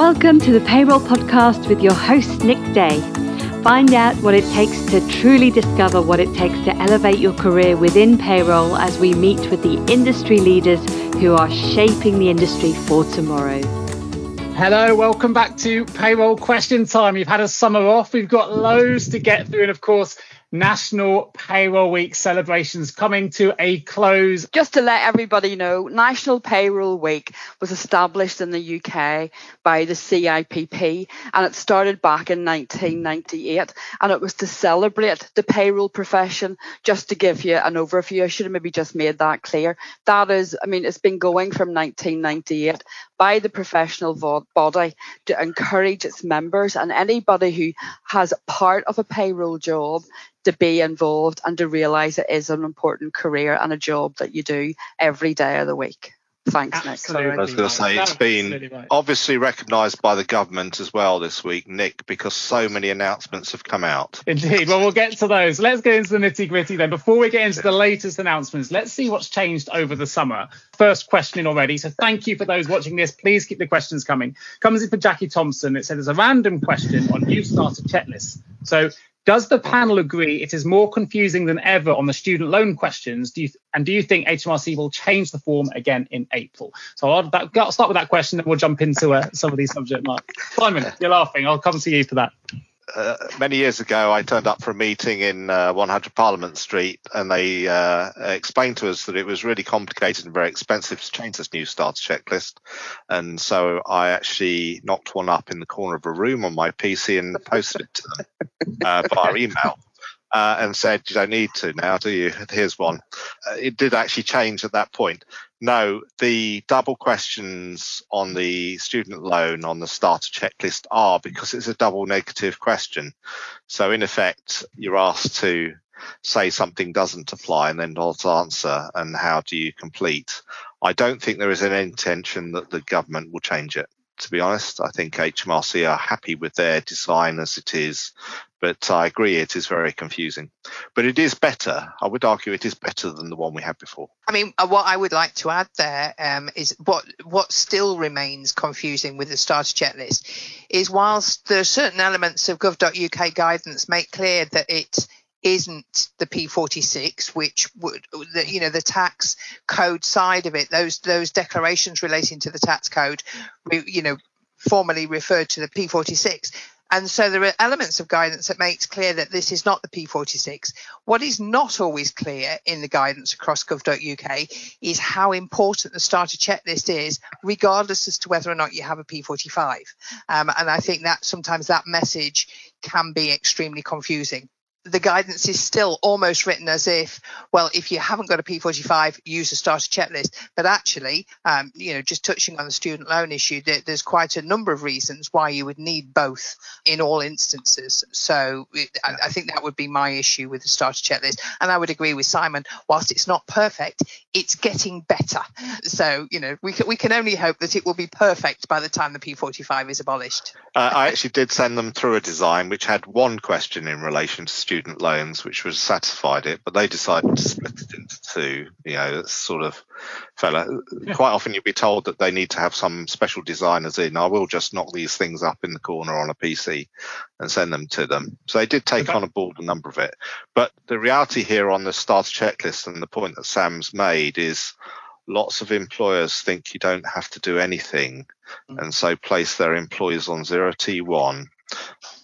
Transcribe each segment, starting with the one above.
Welcome to the Payroll Podcast with your host, Nick Day. Find out what it takes to truly discover what it takes to elevate your career within payroll as we meet with the industry leaders who are shaping the industry for tomorrow. Hello, welcome back to Payroll Question Time. You've had a summer off, we've got loads to get through, and of course, National Payroll Week celebrations coming to a close. Just to let everybody know, National Payroll Week was established in the UK by the CIPP and it started back in 1998 and it was to celebrate the payroll profession. Just to give you an overview, I should have maybe just made that clear. That is, I mean, it's been going from 1998 by the professional body to encourage its members and anybody who has part of a payroll job to be involved and to realize it is an important career and a job that you do every day of the week. Thanks, Absolutely Nick. I was going to say it's been right. obviously recognised by the government as well this week, Nick, because so many announcements have come out. Indeed. Well, we'll get to those. Let's get into the nitty gritty then. Before we get into the latest announcements, let's see what's changed over the summer. First question already. So thank you for those watching this. Please keep the questions coming. Comes in for Jackie Thompson. It said there's a random question on new starter checklists. So does the panel agree it is more confusing than ever on the student loan questions? Do you, and do you think HMRC will change the form again in April? So I'll, that, I'll start with that question, and we'll jump into uh, some of these subject matter. Simon, you're laughing. I'll come to you for that uh, many years ago, I turned up for a meeting in uh, 100 Parliament Street, and they uh, explained to us that it was really complicated and very expensive to change this new starter checklist. And so I actually knocked one up in the corner of a room on my PC and posted it to them uh, via email. Uh, and said, You don't need to now, do you? Here's one. It did actually change at that point. No, the double questions on the student loan on the starter checklist are because it's a double negative question. So, in effect, you're asked to say something doesn't apply and then not answer, and how do you complete? I don't think there is an intention that the government will change it to be honest. I think HMRC are happy with their design as it is, but I agree it is very confusing. But it is better. I would argue it is better than the one we had before. I mean, uh, what I would like to add there um, is what what still remains confusing with the starter checklist is whilst there are certain elements of gov.uk guidance make clear that it isn't the P46, which would, you know, the tax code side of it, those those declarations relating to the tax code, you know, formally referred to the P46. And so there are elements of guidance that makes clear that this is not the P46. What is not always clear in the guidance across gov.uk is how important the starter checklist is, regardless as to whether or not you have a P45. Um, and I think that sometimes that message can be extremely confusing the guidance is still almost written as if, well, if you haven't got a P45, use a starter checklist. But actually, um, you know, just touching on the student loan issue, there, there's quite a number of reasons why you would need both in all instances. So it, I, I, think that would be my issue with the starter checklist. And I would agree with Simon, whilst it's not perfect, it's getting better. So, you know, we can, we can only hope that it will be perfect by the time the P45 is abolished. Uh, I actually did send them through a design which had one question in relation to student loans, which was satisfied it, but they decided to split it into two. You know, it's sort of fella. Yeah. Quite often you'll be told that they need to have some special designers in. I will just knock these things up in the corner on a PC and send them to them. So they did take okay. on a board a number of it. But the reality here on the starter checklist and the point that Sam's made is lots of employers think you don't have to do anything mm. and so place their employees on 0T1.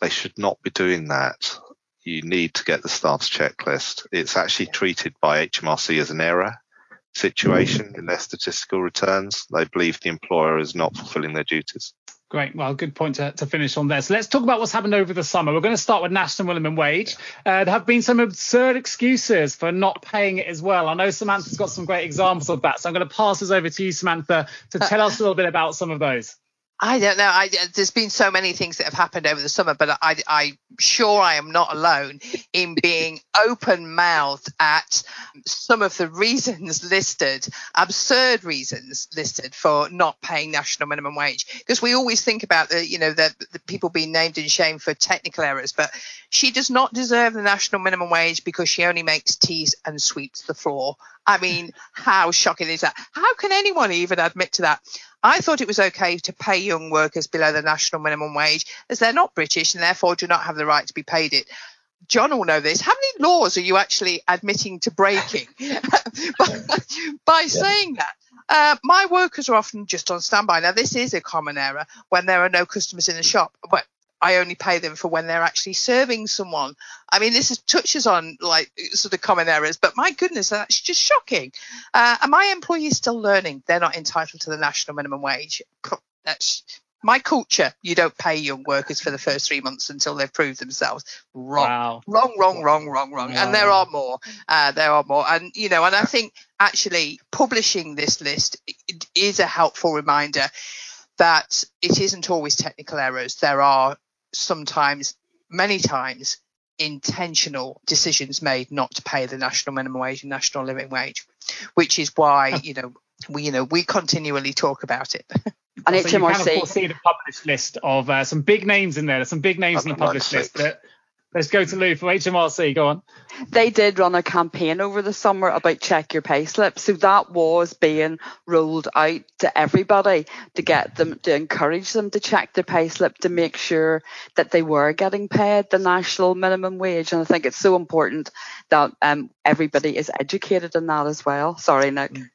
They should not be doing that you need to get the starter checklist. It's actually treated by HMRC as an error situation in their statistical returns. They believe the employer is not fulfilling their duties. Great. Well, good point to, to finish on there. So let's talk about what's happened over the summer. We're going to start with national minimum wage. Uh, there have been some absurd excuses for not paying it as well. I know Samantha's got some great examples of that. So I'm going to pass this over to you, Samantha, to tell us a little bit about some of those. I don't know. I, there's been so many things that have happened over the summer, but I, I'm sure I am not alone in being open mouthed at some of the reasons listed, absurd reasons listed for not paying national minimum wage. Because we always think about the, you know, the, the people being named in shame for technical errors, but she does not deserve the national minimum wage because she only makes teas and sweeps the floor. I mean, how shocking is that? How can anyone even admit to that? I thought it was okay to pay young workers below the national minimum wage as they're not British and therefore do not have the right to be paid it. Jon will know this. How many laws are you actually admitting to breaking by, by yeah. saying that? Uh, my workers are often just on standby. Now, this is a common error when there are no customers in the shop. But I only pay them for when they're actually serving someone. I mean, this is, touches on like sort of common errors, but my goodness, that's just shocking. Uh, and my employees still learning they're not entitled to the national minimum wage. That's my culture. You don't pay young workers for the first three months until they've proved themselves. Wrong, wow. wrong, wrong, wrong, wrong, wrong. Wow. And there are more. Uh, there are more. And you know, and I think actually publishing this list is a helpful reminder that it isn't always technical errors. There are sometimes, many times, intentional decisions made not to pay the national minimum wage and national living wage, which is why you know we you know we continually talk about it. And so HMRC. You can of course see the published list of uh, some big names in there. There's some big names in the published list. That, let's go to Lou for HMRC. Go on. They did run a campaign over the summer about check your payslip. So that was being rolled out to everybody to get them to encourage them to check their payslip to make sure that they were getting paid the national minimum wage. And I think it's so important that um, everybody is educated in that as well. Sorry, Nick. Mm.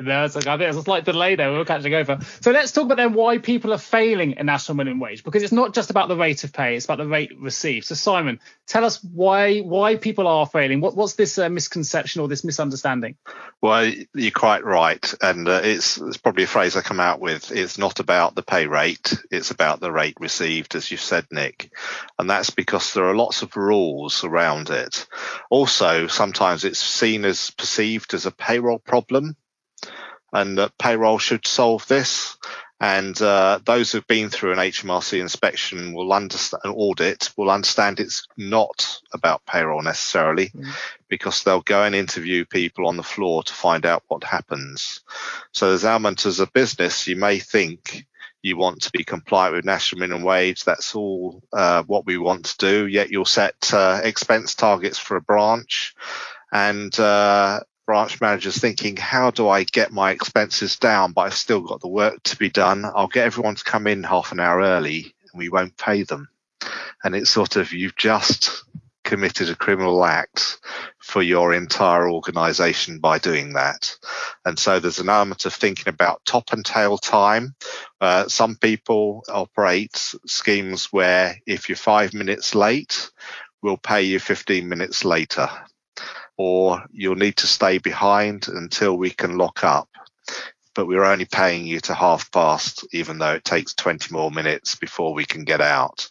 No, it's like I think there's a slight delay there. We're catching over. So let's talk about then why people are failing in national minimum wage because it's not just about the rate of pay; it's about the rate received. So Simon, tell us why why people are failing. What, what's this uh, misconception or this misunderstanding? Well, you're quite right, and uh, it's it's probably a phrase I come out with. It's not about the pay rate; it's about the rate received, as you said, Nick, and that's because there are lots of rules around it. Also, sometimes it's seen as perceived as a payroll problem and that payroll should solve this. And uh, those who've been through an HMRC inspection will understand an audit will understand it's not about payroll necessarily, mm. because they'll go and interview people on the floor to find out what happens. So there's element as a business, you may think you want to be compliant with national minimum wage. That's all uh, what we want to do. Yet you'll set uh, expense targets for a branch, and uh, branch managers thinking, how do I get my expenses down, but I've still got the work to be done? I'll get everyone to come in half an hour early and we won't pay them. And it's sort of, you've just committed a criminal act for your entire organization by doing that. And so there's an element of thinking about top and tail time. Uh, some people operate schemes where if you're five minutes late, we'll pay you 15 minutes later or you'll need to stay behind until we can lock up. But we're only paying you to half past, even though it takes 20 more minutes before we can get out.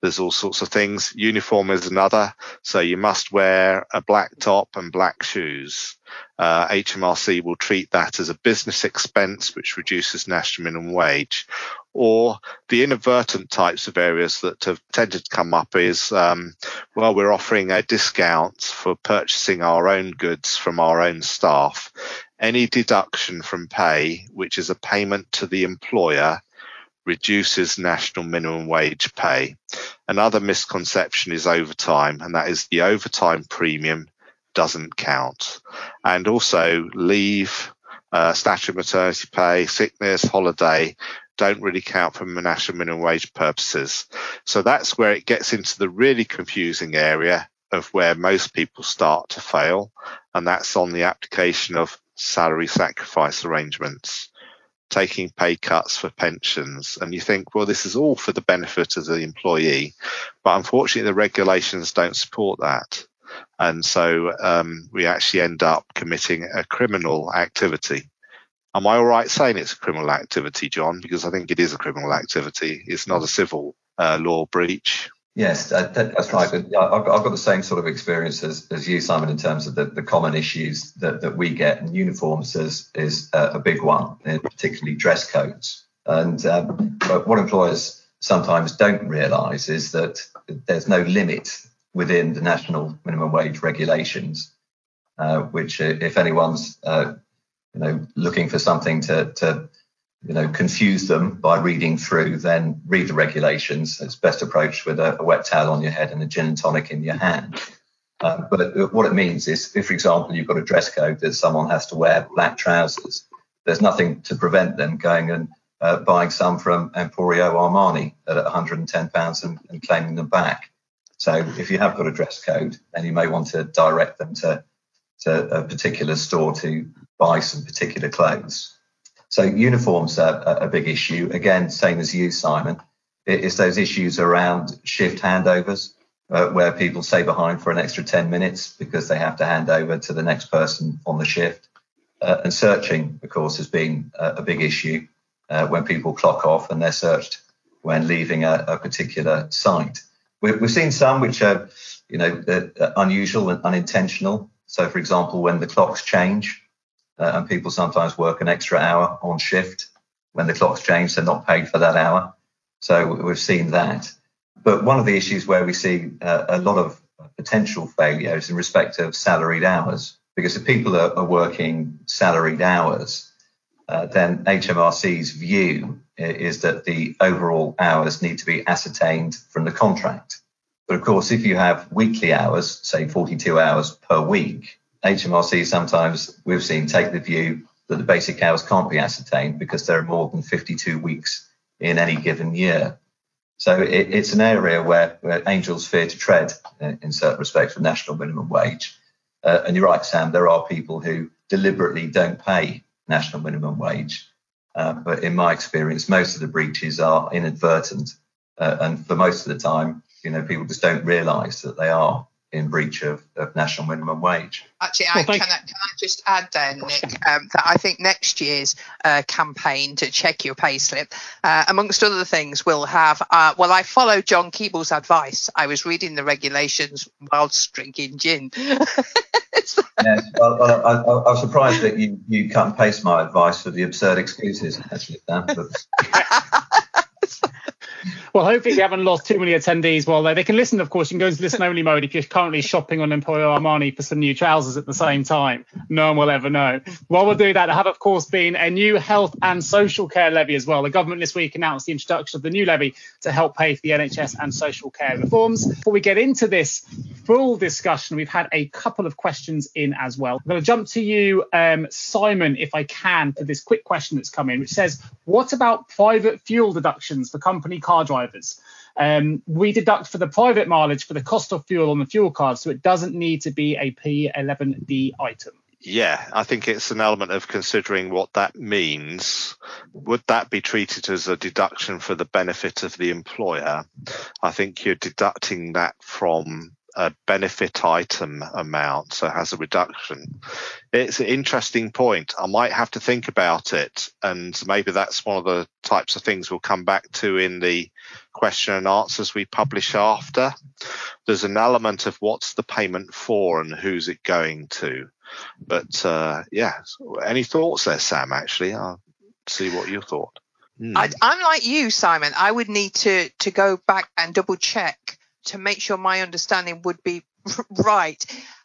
There's all sorts of things. Uniform is another. So you must wear a black top and black shoes. Uh, HMRC will treat that as a business expense, which reduces national minimum wage or the inadvertent types of areas that have tended to come up is um, well we're offering a discount for purchasing our own goods from our own staff any deduction from pay which is a payment to the employer reduces national minimum wage pay another misconception is overtime and that is the overtime premium doesn't count and also leave uh, statutory maternity pay, sickness, holiday don't really count for national minimum wage purposes. So that's where it gets into the really confusing area of where most people start to fail, and that's on the application of salary sacrifice arrangements, taking pay cuts for pensions. And you think, well, this is all for the benefit of the employee, but unfortunately, the regulations don't support that. And so um, we actually end up committing a criminal activity. Am I all right saying it's a criminal activity, Jon? Because I think it is a criminal activity. It's not a civil uh, law breach. Yes, that, that's right. But, I've, got, I've, got, the same sort of experience as, as you, Simon, in terms of the, the common issues that, that we get. And uniforms is, is a big one, particularly dress codes. And um, what employers sometimes don't realise is that there's no limit within the national minimum wage regulations, uh, which, uh, if anyone's uh, you know, looking for something to, to you know, confuse them by reading through, then read the regulations. It's best approached with a, a wet towel on your head and a gin and tonic in your hand. Um, but what it means is, if, for example, you've got a dress code that someone has to wear black trousers, there's nothing to prevent them going and uh, buying some from Emporio Armani at 110 pounds and, and claiming them back. So if you have got a dress code, then you may want to direct them to, to a particular store to buy some particular clothes. So uniforms are a big issue. Again, same as you, Simon. It's those issues around shift handovers, uh, where people stay behind for an extra 10 minutes because they have to hand over to the next person on the shift. Uh, and searching, of course, has been a, a big issue uh, when people clock off and they're searched when leaving a, a particular site. We, have seen some which are, you know, unusual and unintentional. So, for example, when the clocks change, uh, and people sometimes work an extra hour on shift, when the clocks change, they're not paid for that hour. So we've seen that. But one of the issues where we see uh, a lot of potential failures in respect of salaried hours, because if people are, are working salaried hours, uh, then HMRC's view is that the overall hours need to be ascertained from the contract. But of course, if you have weekly hours, say 42 hours per week, HMRC sometimes we've seen take the view that the basic hours can't be ascertained because there are more than 52 weeks in any given year. So it, it's an area where, where, angels fear to tread in, in certain respects with national minimum wage. Uh, and you're right, Sam, there are people who deliberately don't pay national minimum wage. Uh, but in my experience, most of the breaches are inadvertent. Uh, and for most of the time, you know, people just don't realise that they are in breach of, of national minimum wage. Actually, I, can, I, can I just add then, Nick, um, that I think next year's uh, campaign to check your payslip, uh, amongst other things, will have. Uh, well, I followed Jon Keeble's advice. I was reading the regulations whilst drinking gin. yes, well, well, I, I, I, was surprised that you, you cut and paste my advice for the absurd excuses, actually, Dan. But... well, hopefully, we haven't lost too many attendees while they, they can listen. Of course, you can go into listen only mode if you're currently shopping on Emporio Armani for some new trousers at the same time. No one will ever know. While we're doing that, there have, of course, been a new health and social care levy as well. The government this week announced the introduction of the new levy to help pay for the NHS and social care reforms. Before we get into this full discussion, we've had a couple of questions in as well. I'm going to jump to you, um, Simon, if I can, for this quick question that's come in, which says, What about private fuel deductions for company cars? Car drivers. Um, we deduct for the private mileage for the cost of fuel on the fuel card, so it doesn't need to be a P11D item. Yeah, I think it's an element of considering what that means. Would that be treated as a deduction for the benefit of the employer? I think you're deducting that from a benefit item amount, so has a reduction. It's an interesting point. I might have to think about it, and maybe that's one of the types of things we'll come back to in the question and answers we publish after. There's an element of what's the payment for and who's it going to. But uh, yeah, any thoughts there, Sam? Actually, I'll see what you thought. Hmm. I, I'm like you, Simon. I would need to to go back and double check to make sure my understanding would be right.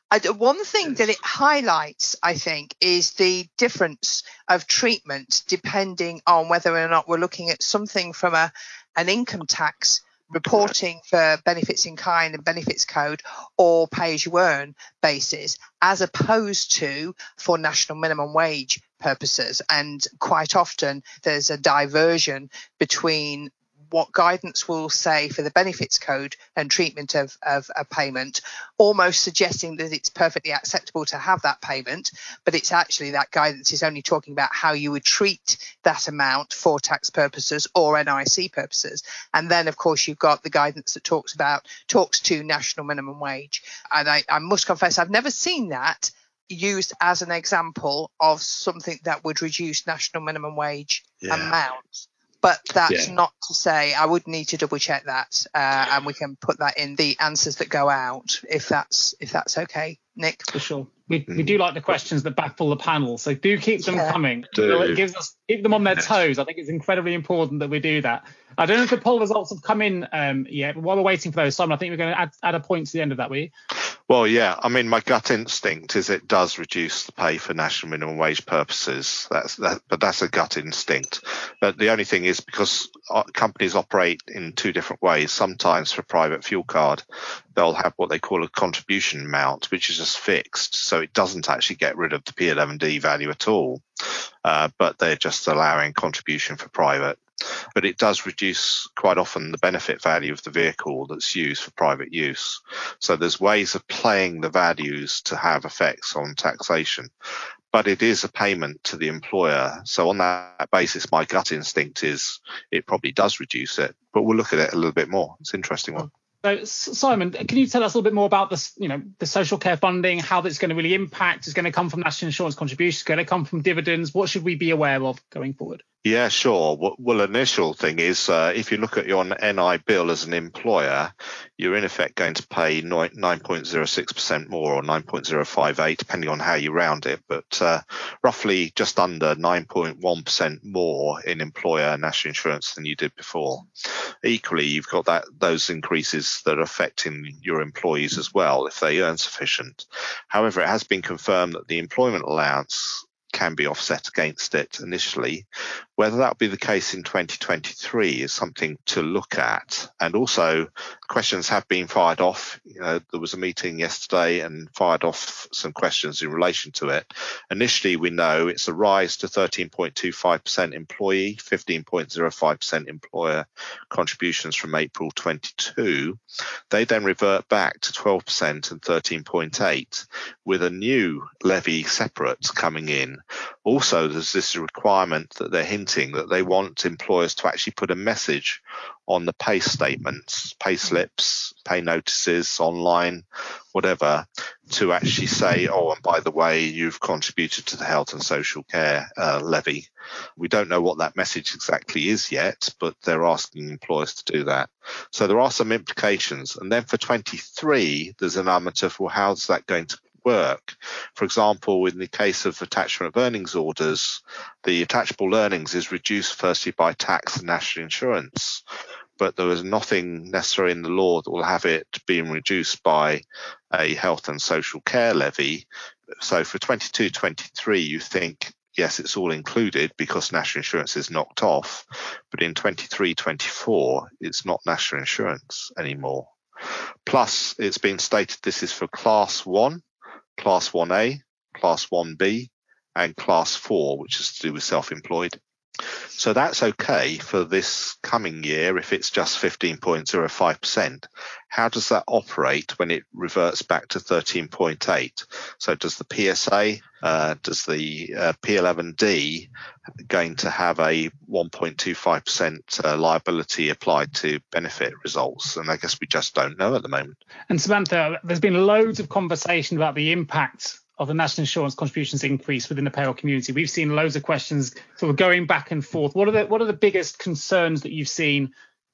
I, one thing that it highlights, I think, is the difference of treatment depending on whether or not we're looking at something from a an income tax reporting for benefits in kind and benefits code or pay as you earn basis, as opposed to for national minimum wage purposes. And quite often there's a diversion between what guidance will say for the benefits code and treatment of, of a payment, almost suggesting that it's perfectly acceptable to have that payment, but it's actually that guidance is only talking about how you would treat that amount for tax purposes or NIC purposes. And then, of course, you've got the guidance that talks about talks to national minimum wage. And I, I must confess, I've never seen that used as an example of something that would reduce national minimum wage yeah. amounts but that's yeah. not to say I would need to double check that, uh, and we can put that in the answers that go out if that's if that's okay, Nick. For sure. We, we do like the questions that baffle the panel, so do keep them yeah. coming. Do. It gives us keep them on their toes. I think it's incredibly important that we do that. I don't know if the poll results have come in um, yet, but while we're waiting for those, Simon, I think we're going to add, add a point to the end of that. We. Well, yeah. I mean, my gut instinct is it does reduce the pay for national minimum wage purposes. That's that, but that's a gut instinct. But the only thing is because uh, companies operate in two different ways. Sometimes for private fuel card, they'll have what they call a contribution amount, which is just fixed, so it doesn't actually get rid of the P11D value at all. Uh, but they're just allowing contribution for private but it does reduce quite often the benefit value of the vehicle that's used for private use. So there's ways of playing the values to have effects on taxation. But it is a payment to the employer. So on that basis, my gut instinct is it probably does reduce it. But we'll look at it a little bit more. It's an interesting one. So, Simon, can you tell us a little bit more about this? You know, the social care funding, how that's going to really impact? Is going to come from national insurance contributions? Is Going to come from dividends? What should we be aware of going forward? Yeah, sure. Well, initial thing is uh, if you look at your NI bill as an employer, you're in effect going to pay 9.06% more or 9.058, depending on how you round it, but uh, roughly just under 9.1% more in employer national insurance than you did before. Equally, you've got that those increases that are affecting your employees as well if they earn sufficient. However, it has been confirmed that the employment allowance can be offset against it initially. Whether that will be the case in 2023 is something to look at. And also, questions have been fired off. You know, there was a meeting yesterday and fired off some questions in relation to it. Initially, we know it's a rise to 13.25% employee, 15.05% employer contributions from April 22. They then revert back to 12% and 13.8 with a new levy separate coming in. Also, there's this requirement that they're hinting that they want employers to actually put a message on the pay statements, pay slips, pay notices online, whatever, to actually say, oh, and by the way, you've contributed to the health and social care uh, levy. We don't know what that message exactly is yet, but they're asking employers to do that. So there are some implications. And then for 23, there's an element of, well, how's that going to work. For example, in the case of attachment of earnings orders, the attachable earnings is reduced firstly by tax and national insurance, but there is nothing necessary in the law that will have it being reduced by a health and social care levy. So for 22 23, you think yes, it's all included because national insurance is knocked off. But in 23 24, it's not national insurance anymore. Plus, it's been stated this is for class one, Class 1A, Class 1B, and Class 4, which is to do with self employed. So that's okay for this coming year if it's just 15.05%. How does that operate when it reverts back to 13.8? So does the PSA, uh, does the uh, P11D going to have a 1.25% uh, liability applied to benefit results? And I guess we just don't know at the moment. And Samantha, there's been loads of conversation about the impact of the national insurance contributions increase within the payroll community. We've seen loads of questions sort of going back and forth. What are the what are the biggest concerns that you've seen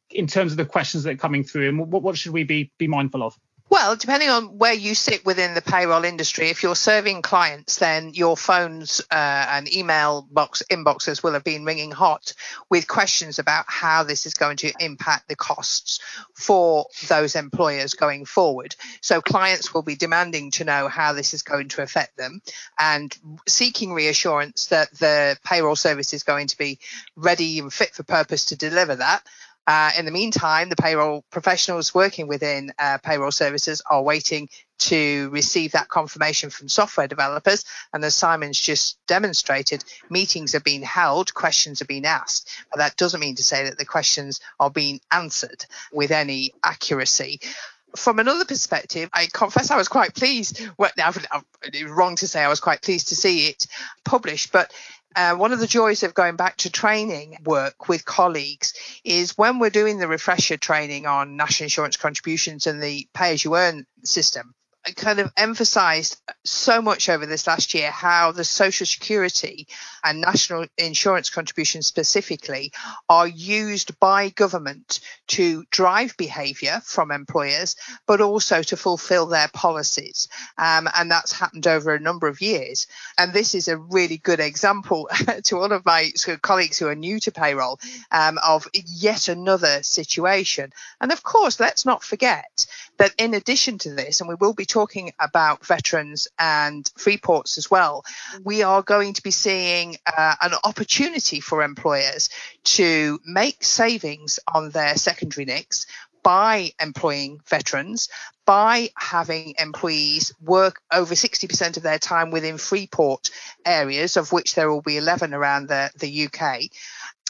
in terms of the questions that are coming through, and what, what should we be be mindful of? Well, depending on where you sit within the payroll industry, if you're serving clients, then your phones uh, and email box inboxes will have been ringing hot with questions about how this is going to impact the costs for those employers going forward. So clients will be demanding to know how this is going to affect them and seeking reassurance that the payroll service is going to be ready and fit for purpose to deliver that. Uh, in the meantime, the payroll professionals working within uh, payroll services are waiting to receive that confirmation from software developers. And as Simon's just demonstrated, meetings are being held, questions are being asked. But that doesn't mean to say that the questions are being answered with any accuracy from another perspective, I confess I was quite pleased. Well, it's wrong to say I was quite pleased to see it published, but uh, one of the joys of going back to training work with colleagues is when we're doing the refresher training on national insurance contributions and the pay as you earn system kind of emphasized so much over this last year how the social security and national insurance contributions specifically are used by government to drive behavior from employers but also to fulfill their policies. Um, and that's happened over a number of years. And this is a really good example to all of my colleagues who are new to payroll um, of yet another situation. And of course let's not forget that in addition to this, and we will be talking about veterans and free ports as well, we are going to be seeing uh, an opportunity for employers to make savings on their secondary NICs by employing veterans, by having employees work over 60% of their time within Freeport areas, of which there will be 11 around the, the UK.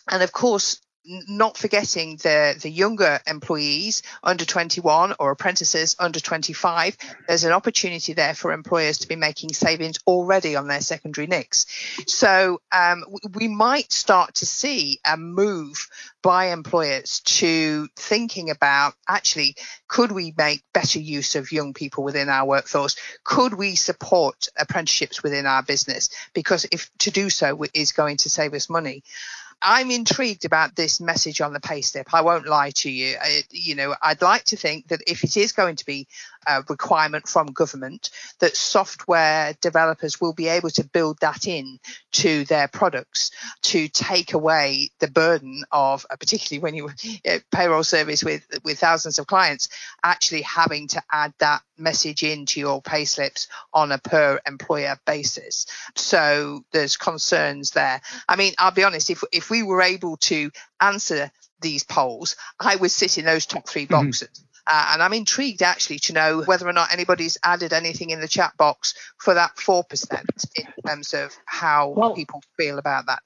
And of course, not forgetting the the younger employees under 21 or apprentices under 25 there's an opportunity there for employers to be making savings already on their secondary NICs so um, we might start to see a move by employers to thinking about actually could we make better use of young people within our workforce? Could we support apprenticeships within our business? Because if to do so is going to save us money I'm intrigued about this message on the pay slip. I won't lie to you. I, you know, I'd like to think that if it is going to be a requirement from government, that software developers will be able to build that in to their products to take away the burden of, uh, particularly when you uh, payroll service with with thousands of clients, actually having to add that message into your pay slips on a per employer basis. So there's concerns there. I mean, I'll be honest, if if we were able to answer these polls, I would sit in those top three mm-hmm. boxes. Mm-hmm. Uh, and I'm intrigued actually to know whether or not anybody's added anything in the chat box for that 4% in terms of how well, people feel about that.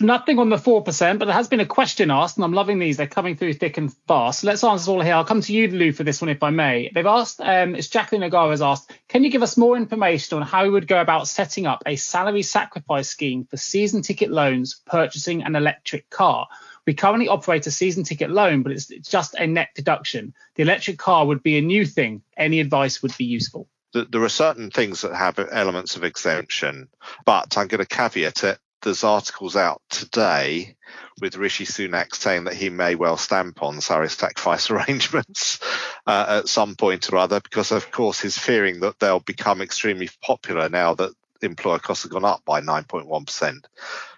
Nothing on the 4%, but there has been a question asked, and I'm loving these. They're coming through thick and fast. So let's answer all here. I'll come to you, Lou, for this one, if I may. They've asked, um, it's Jacqueline O'Gara has asked, can you give us more information on how we would go about setting up a salary sacrifice scheme for season ticket loans purchasing an electric car? We currently operate a season ticket loan, but it's, it's just a net deduction. The electric car would be a new thing. Any advice would be useful. There are certain things that have elements of exemption, but I'm going to caveat it. There's articles out today with Rishi Sunak saying that he may well stamp on salary sacrifice arrangements uh, at some point or other, because of course he's fearing that they'll become extremely popular now that employer costs have gone up by 9.1%.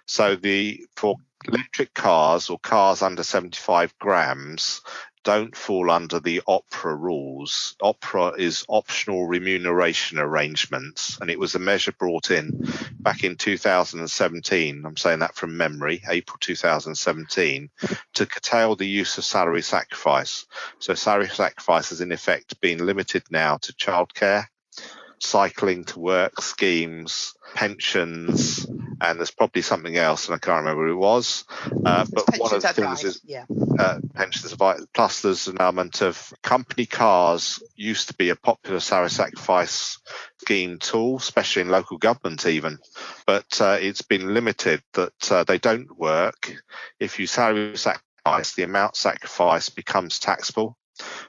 So the for electric cars or cars under 75 grams don't fall under the OPRA rules. OPRA is optional remuneration arrangements, and it was a measure brought in back in 2017. I'm saying that from memory, April 2017, to curtail the use of salary sacrifice. So, salary sacrifice has in effect been limited now to childcare, cycling to work schemes, pensions, and there's probably something else, and I can't remember who it was. Uh, but one of the things is yeah. uh, pensions advice. Plus, there's an element of company cars used to be a popular salary sacrifice scheme tool, especially in local government, even. But uh, it's been limited that uh, they don't work. If you salary sacrifice, the amount sacrificed becomes taxable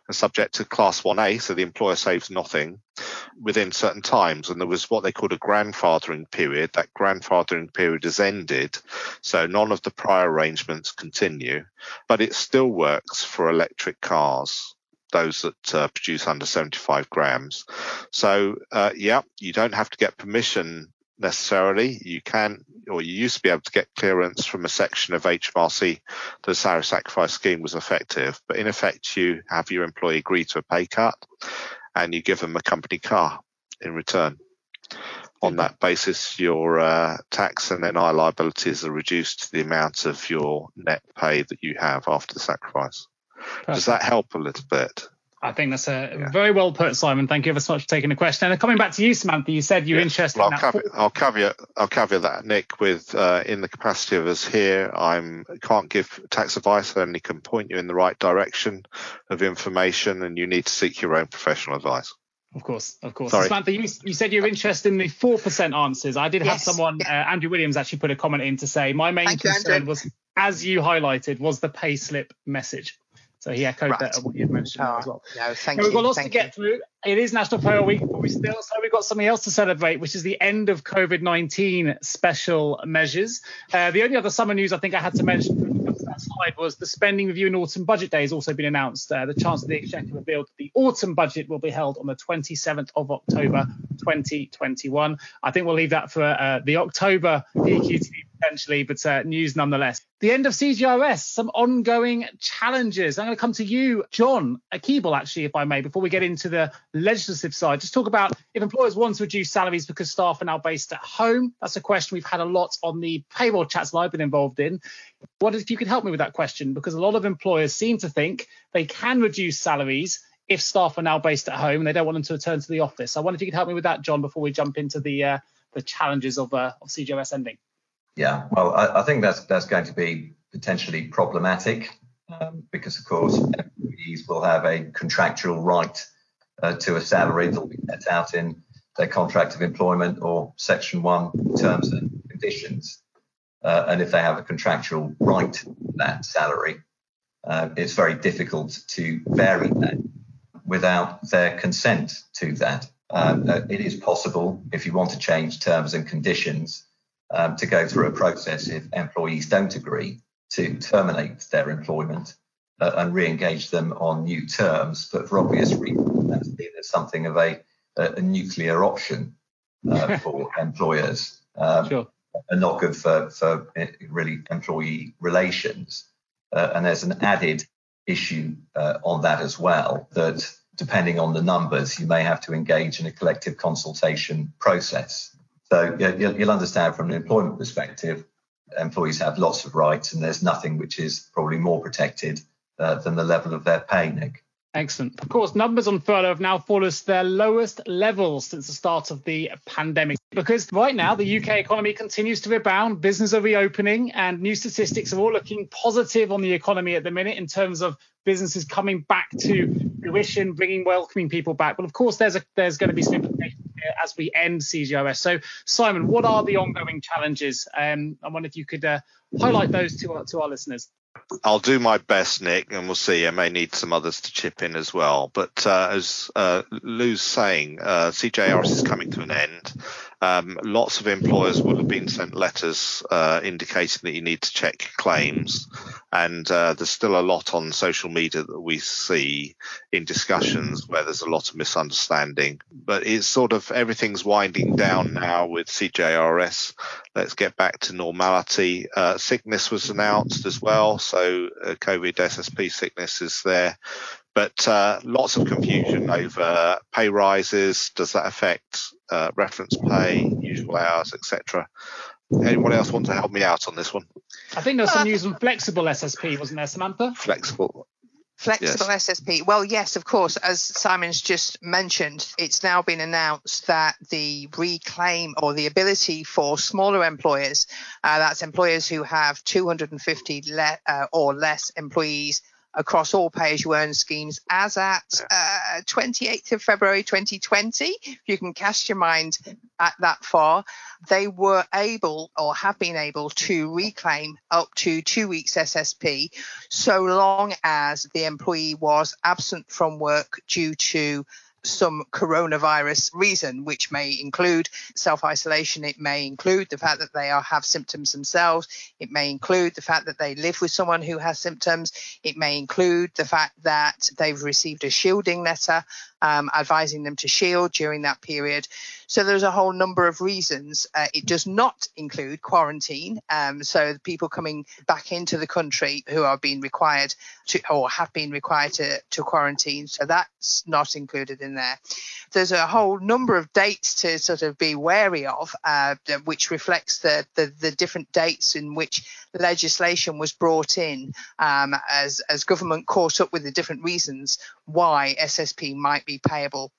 and subject to class 1A, so the employer saves nothing within certain times. And there was what they called a grandfathering period. That grandfathering period has ended, so none of the prior arrangements continue, but it still works for electric cars. Those that uh, produce under 75 grams. So, uh, yeah, you don't have to get permission necessarily. You can, or you used to be able to get clearance from a section of HMRC that the salary sacrifice scheme was effective. But in effect, you have your employee agree to a pay cut and you give them a company car in return. On that basis, your uh, tax and NI liabilities are reduced to the amount of your net pay that you have after the sacrifice. Perfect. Does that help a little bit? I think that's a yeah. very well put, Simon. Thank you ever so much for taking the question. And coming back to you, Samantha, you said you're interested. Well, I'll, caveat, I'll, caveat, I'll caveat that, Nick, with uh, in the capacity of us here, I'm can't give tax advice. I only can point you in the right direction of information, and you need to seek your own professional advice. Of course, of course. Sorry. Samantha, you, you said you're interested in the 4% answers. I did have yes. someone, uh, Andrew Williams, actually put a comment in to say, my main Thank concern you, was, as you highlighted, was the pay slip message. So he echoed right. that what you've mentioned oh, as well. No, thank now, We've got lots thank to get through. It is National Payroll Week, but we still so we've got something else to celebrate, which is the end of COVID nineteen special measures. Uh, the only other summer news I think I had to mention that slide was the spending review and autumn budget day has also been announced. Uh, the Chancellor of the Exchequer revealed that the autumn budget will be held on the 27th of October 2021. I think we'll leave that for uh, the October PQT potentially, but uh, news nonetheless. The end of CJRS, some ongoing challenges. I'm going to come to you, Jon Keeble, actually, if I may, before we get into the legislative side. Just talk about if employers want to reduce salaries because staff are now based at home. That's a question we've had a lot on the payroll chats that I've been involved in. What if you could help me with that question? Because a lot of employers seem to think they can reduce salaries if staff are now based at home and they don't want them to return to the office. I wonder if you could help me with that, Jon, before we jump into the uh, the challenges of uh, of CJRS ending. Yeah, well, I, I, think that's that's going to be potentially problematic um, because, of course, employees will have a contractual right uh, to a salary that will be set out in their contract of employment or Section One terms and conditions. Uh, and if they have a contractual right to that salary, uh, it's very difficult to vary that without their consent to that. Um, it is possible, if you want to change terms and conditions, um, to go through a process if employees don't agree to terminate their employment uh, and re-engage them on new terms. But for obvious reasons, that's something of a, a nuclear option uh, for employers. Um, sure. And not good for, for uh, really employee relations. Uh, and there's an added issue uh, on that as well that depending on the numbers, you may have to engage in a collective consultation process. So you'll understand from an employment perspective, employees have lots of rights, and there's nothing which is probably more protected uh, than the level of their pay, Nick. Excellent. Of course, numbers on furlough have now fallen to their lowest levels since the start of the pandemic. Because right now, the UK economy continues to rebound, businesses are reopening, and new statistics are all looking positive on the economy at the minute in terms of businesses coming back to fruition, bringing welcoming people back. But of course, there's a there's going to be some implications as we end CJRS. So, Simon, what are the ongoing challenges? Um, I wonder if you could uh, highlight those to our, to our listeners. I'll do my best, Nick, and we'll see. I may need some others to chip in as well. But uh, as uh, Lou's saying, uh, CJRS is coming to an end. Um, lots of employers will have been sent letters uh, indicating that you need to check claims, and uh, there's still a lot on social media that we see in discussions where there's a lot of misunderstanding. But it's sort of everything's winding down now with CJRS. Let's get back to normality. Uh, sickness was announced as well, so uh, COVID SSP sickness is there but uh, lots of confusion over pay rises. Does that affect uh, reference pay, usual hours, etc.? Anyone else want to help me out on this one? I think there's some news on flexible SSP, wasn't there, Samantha? Flexible. Flexible yes. SSP. Well, yes, of course. As Simon's just mentioned, it's now been announced that the reclaim or the ability for smaller employers, uh, that's employers who have 250 le- uh, or less employees, across all pay as you earn schemes as at uh, 28th of February 2020. If you can cast your mind at that far, they were able or have been able to reclaim up to two weeks SSP so long as the employee was absent from work due to some coronavirus reason, which may include self isolation. It may include the fact that they are, have symptoms themselves. It may include the fact that they live with someone who has symptoms. It may include the fact that they've received a shielding letter um, advising them to shield during that period. So there's a whole number of reasons. Uh, it does not include quarantine. Um, so people coming back into the country who are being required to or have been required to, to quarantine. So that's not included in there. There's a whole number of dates to sort of be wary of, uh, which reflects the, the, the different dates in which legislation was brought in um, as as government caught up with the different reasons why SSP might be payable.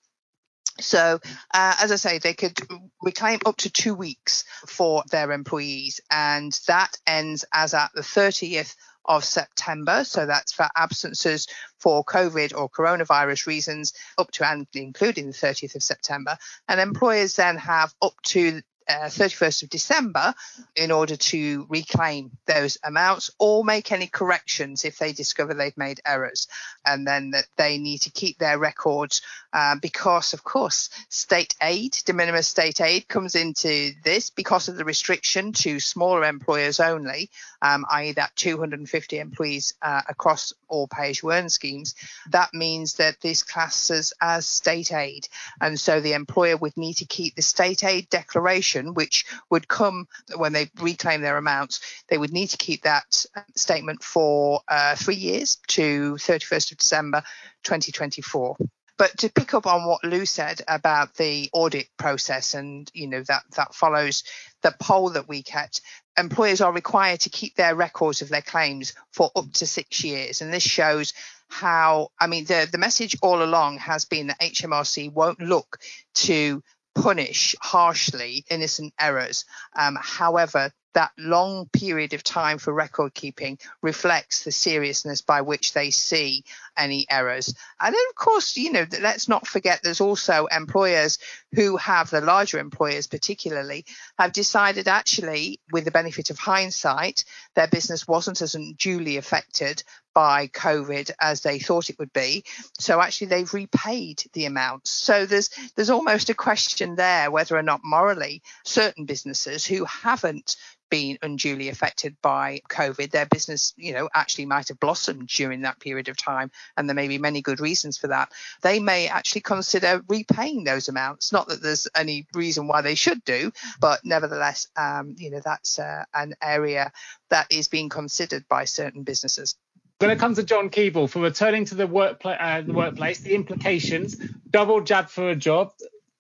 So, uh, as I say, they could reclaim up to two weeks for their employees, and that ends as at the 30th of September. So that's for absences for COVID or coronavirus reasons up to and including the 30th of September. And employers then have up to uh, 31st of December in order to reclaim those amounts or make any corrections if they discover they've made errors. And then that they need to keep their records uh, because, of course, state aid, de minimis state aid, comes into this because of the restriction to smaller employers only, um, i.e., that 250 employees uh, across all pay as you earn schemes. That means that this classes as state aid. And so the employer would need to keep the state aid declaration protection, which would come when they reclaim their amounts. They would need to keep that statement for uh, three years to 31st of December 2024. But to pick up on what Lou said about the audit process, and you know that that follows the poll that we kept, employers are required to keep their records of their claims for up to six years, and this shows how I mean the the message all along has been that HMRC won't look to punish harshly innocent errors. Um, however, that long period of time for record keeping reflects the seriousness by which they see any errors. And then, of course, you know, let's not forget there's also employers who have, the larger employers particularly, have decided actually, with the benefit of hindsight, their business wasn't as unduly affected by COVID as they thought it would be. So actually they've repaid the amounts. So there's there's almost a question there whether or not morally certain businesses who haven't been unduly affected by COVID. Their business, you know, actually might have blossomed during that period of time, and there may be many good reasons for that. They may actually consider repaying those amounts. Not that there's any reason why they should do, but nevertheless, um, you know, that's uh, an area that is being considered by certain businesses. When it comes to Jon Keeble, for returning to the, workpla- uh, the workplace, the implications, double jab for a job.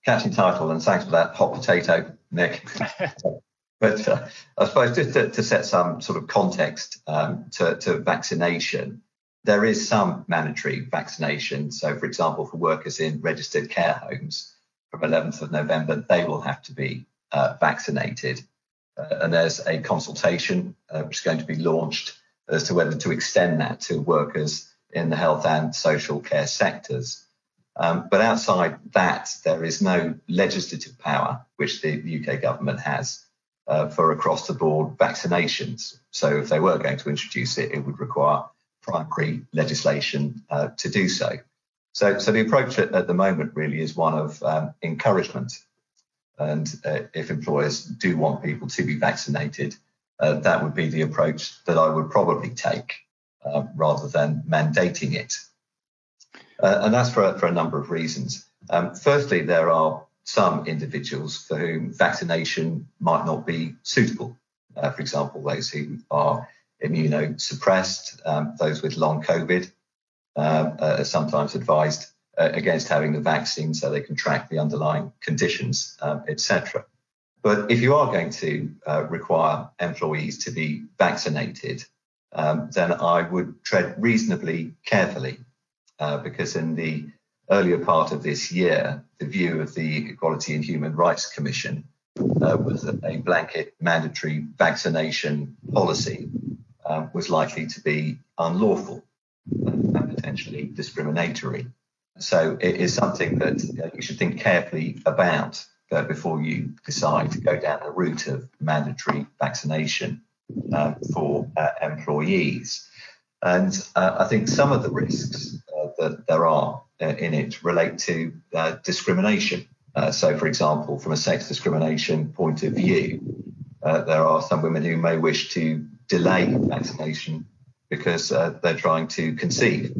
Catchy title, and thanks for that hot potato, Nick. But uh, I suppose just to, to, set some sort of context um, to, to, vaccination, there is some mandatory vaccination. So, for example, for workers in registered care homes from 11th of November, they will have to be uh, vaccinated. Uh, and there's a consultation uh, which is going to be launched as to whether to extend that to workers in the health and social care sectors. Um, but outside that, there is no legislative power which the UK government has uh, for across the board vaccinations. So if they were going to introduce it, it would require primary legislation uh, to do so. So, so the approach at, at, the moment really is one of um, encouragement. And uh, if employers do want people to be vaccinated, uh, that would be the approach that I would probably take uh, rather than mandating it. Uh, and that's for, for a number of reasons. Um, firstly, there are some individuals for whom vaccination might not be suitable. Uh, for example, those who are immunosuppressed, um, those with long COVID, um, uh, are sometimes advised uh, against having the vaccine so they can track the underlying conditions, um, etc. But if you are going to uh, require employees to be vaccinated, um, then I would tread reasonably carefully uh, because in the earlier part of this year, the view of the Equality and Human Rights Commission uh, was a blanket mandatory vaccination policy um, was likely to be unlawful and potentially discriminatory. So it is something that uh, you should think carefully about uh, before you decide to go down the route of mandatory vaccination um, for uh, employees. And uh, I think some of the risks uh, that there are uh, in it relate to uh, discrimination. Uh, so, for example, from a sex discrimination point of view, there are some women who may wish to delay vaccination because uh, they're trying to conceive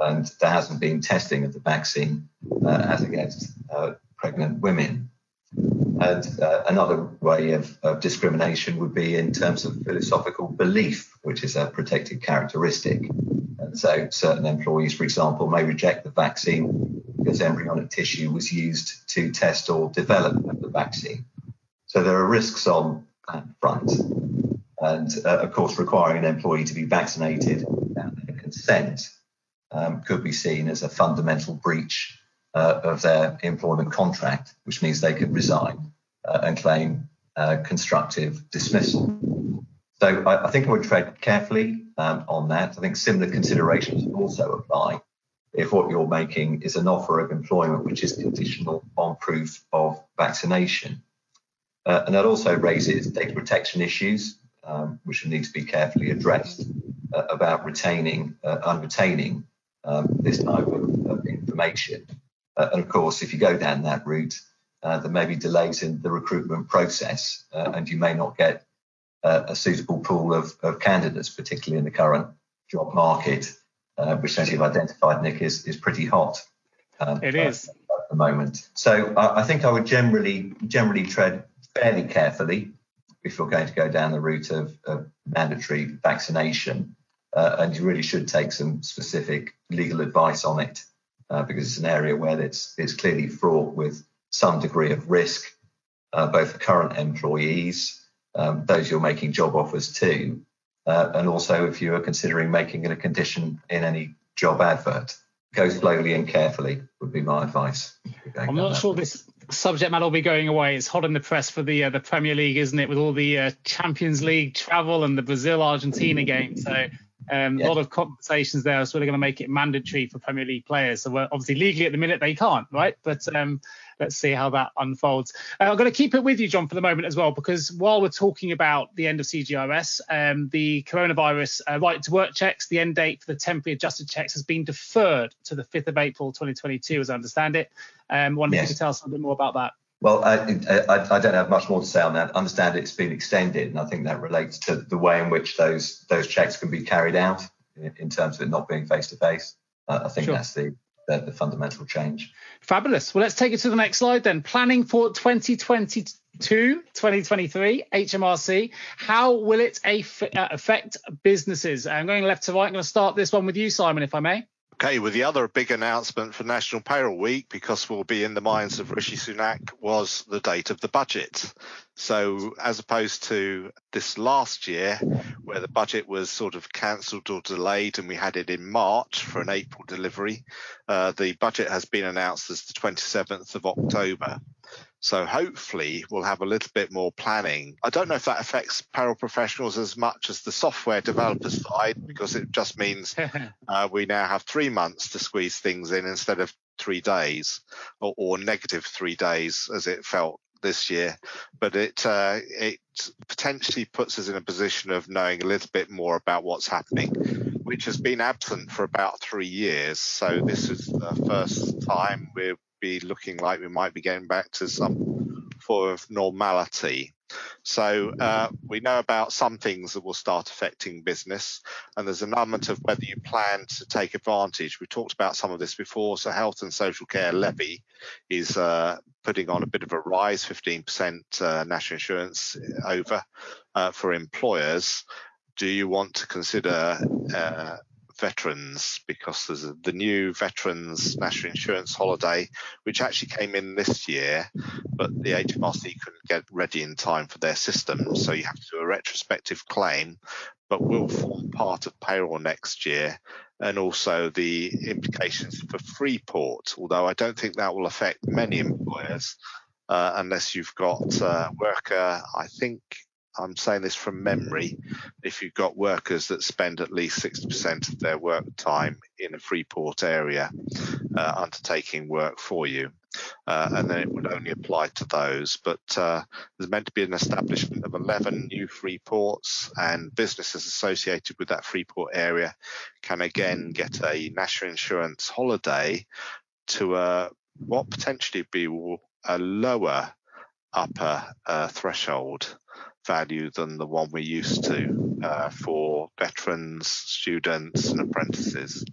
and there hasn't been testing of the vaccine uh, as against uh, pregnant women. And uh, another way of, of, discrimination would be in terms of philosophical belief, which is a protected characteristic. And so certain employees, for example, may reject the vaccine because embryonic tissue was used to test or develop the vaccine. So there are risks on that front. And uh, of course, requiring an employee to be vaccinated without their consent um, could be seen as a fundamental breach uh, of their employment contract, which means they could resign uh, and claim uh, constructive dismissal. So I, I, think I would tread carefully um, on that. I think similar considerations also apply if what you're making is an offer of employment which is conditional on proof of vaccination. Uh, and that also raises data protection issues, um, which need to be carefully addressed uh, about retaining uh, and retaining um, this type of, of information. Uh, and of course, if you go down that route, uh, there may be delays in the recruitment process, uh, and you may not get uh, a suitable pool of, of, candidates, particularly in the current job market, uh, which, as you've identified, Nick, is, is pretty hot. Um, it is at the moment. So I think I would generally generally tread fairly carefully if you're going to go down the route of, of mandatory vaccination. Uh, and you really should take some specific legal advice on it uh, because it's an area where it's, it's clearly fraught with some degree of risk, uh, both for current employees, um, those you're making job offers to, uh, and also if you are considering making it a condition in any job advert. Go slowly and carefully would be my advice. I'm not sure this subject matter will be going away. It's hot in the press for the uh, the Premier League, isn't it? With all the uh, Champions League travel and the Brazil Argentina game. So um, yeah. A lot of conversations there are really going to make it mandatory for Premier League players. So obviously legally at the minute they can't, right? But um, let's see how that unfolds. Uh, I'm going to keep it with you, Jon, for the moment as well, because while we're talking about the end of CJRS, um, the coronavirus uh, right to work checks, the end date for the temporary adjusted checks has been deferred to the 5th of April 2022, as I understand it. Um, wonder yes. if you could tell us a bit more about that. Well, I, I, I, don't have much more to say on that. I understand it's been extended, and I think that relates to the way in which those those checks can be carried out in, in terms of it not being face to face. I think sure. that's the, the, the fundamental change. Fabulous. Well, let's take it to the next slide then. Planning for 2022, 2023, HMRC. How will it uh, affect businesses? I'm going left to right. I'm going to start this one with you, Simon, if I may. Okay, well, the other big announcement for National Payroll Week, because we'll be in the minds of Rishi Sunak, was the date of the budget. So, as opposed to this last year, where the budget was sort of cancelled or delayed and we had it in March for an April delivery, uh, the budget has been announced as the 27th of October. So hopefully we'll have a little bit more planning. I don't know if that affects payroll professionals as much as the software developers side, because it just means uh, we now have three months to squeeze things in instead of three days or, or negative three days as it felt this year, but it uh, it potentially puts us in a position of knowing a little bit more about what's happening, which has been absent for about three years. So this is the first time we'll be looking like we might be getting back to some form of normality. So uh, we know about some things that will start affecting business, and there's an element of whether you plan to take advantage. We talked about some of this before. So health and social care levy is uh, putting on a bit of a rise, 15% uh, national insurance over uh, for employers. Do you want to consider uh, veterans because there's a, the new veterans national insurance holiday, which actually came in this year, but the HMRC couldn't get ready in time for their system. So you have to do a retrospective claim, but will form part of payroll next year. And also the implications for Freeport, although I don't think that will affect many employers. Uh, unless you've got uh, worker, I think I'm saying this from memory. If you've got workers that spend at least 60% of their work time in a Freeport area uh, undertaking work for you, uh, and then it would only apply to those. But uh, there's meant to be an establishment of 11 new Freeports, and businesses associated with that Freeport area can again get a national insurance holiday to a uh, what potentially be a lower upper uh, threshold value than the one we're used to uh, for veterans, students, and apprentices.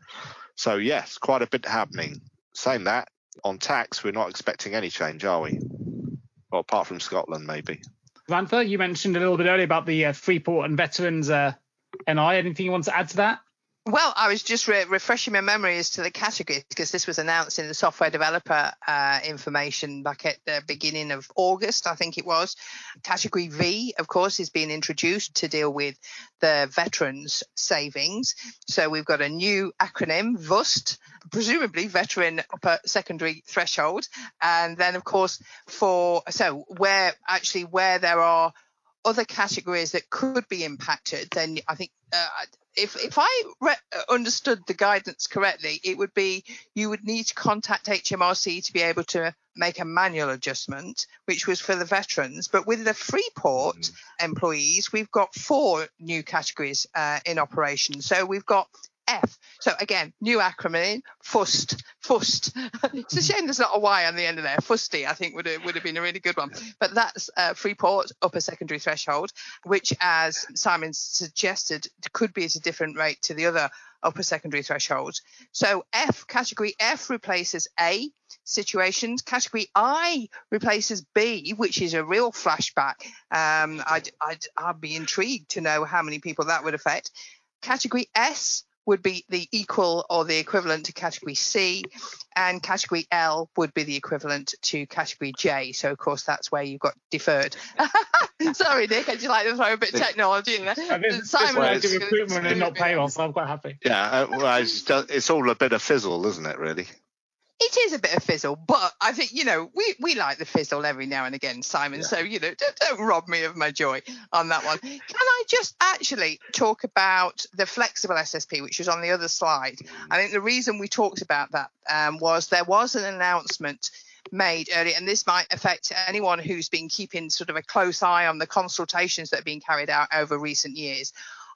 So, yes, quite a bit happening. Saying that, on tax, we're not expecting any change, are we? Well, apart from Scotland, maybe. Samantha, you mentioned a little bit earlier about the uh, Freeport and veterans uh, NI. Anything you want to add to that? Well, I was just re- refreshing my memory as to the categories because this was announced in the software developer uh, information back at the beginning of August, I think it was. Category V, of course, is being introduced to deal with the veterans' savings. So we've got a new acronym, VUST, presumably veteran upper secondary threshold. And then, of course, for so where actually where there are other categories that could be impacted, then I think uh, if if I re- understood the guidance correctly, it would be you would need to contact HMRC to be able to make a manual adjustment, which was for the veterans. But with the Freeport mm. employees, we've got four new categories uh, in operation. So we've got F. So again, new acronym, FUST. FUST. it's a shame there's not a Y on the end of there. Fusty, I think, would have, would have been a really good one. But that's uh, Freeport, upper secondary threshold, which, as Simon suggested, could be at a different rate to the other upper secondary thresholds. So F category F replaces A situations. Category I replaces B, which is a real flashback. Um, I'd, I'd, I'd be intrigued to know how many people that would affect. Category S would be the equal or the equivalent to category C, and category L would be the equivalent to category J. So, of course, that's where you've got deferred. Sorry, Nick, I'd you like to throw a bit of technology in there? I mean, Simon, it's recruitment and not payroll, so I'm quite happy. Yeah, uh, well, it's, just, it's all a bit of fizzle, isn't it, really? It is a bit of fizzle, but I think you know we we like the fizzle every now and again, Simon. Yeah. So you know don't, don't, rob me of my joy on that one. Can I just actually talk about the flexible SSP, which was on the other slide? I think the reason we talked about that um, was there was an announcement made earlier, and this might affect anyone who's been keeping sort of a close eye on the consultations that have been carried out over recent years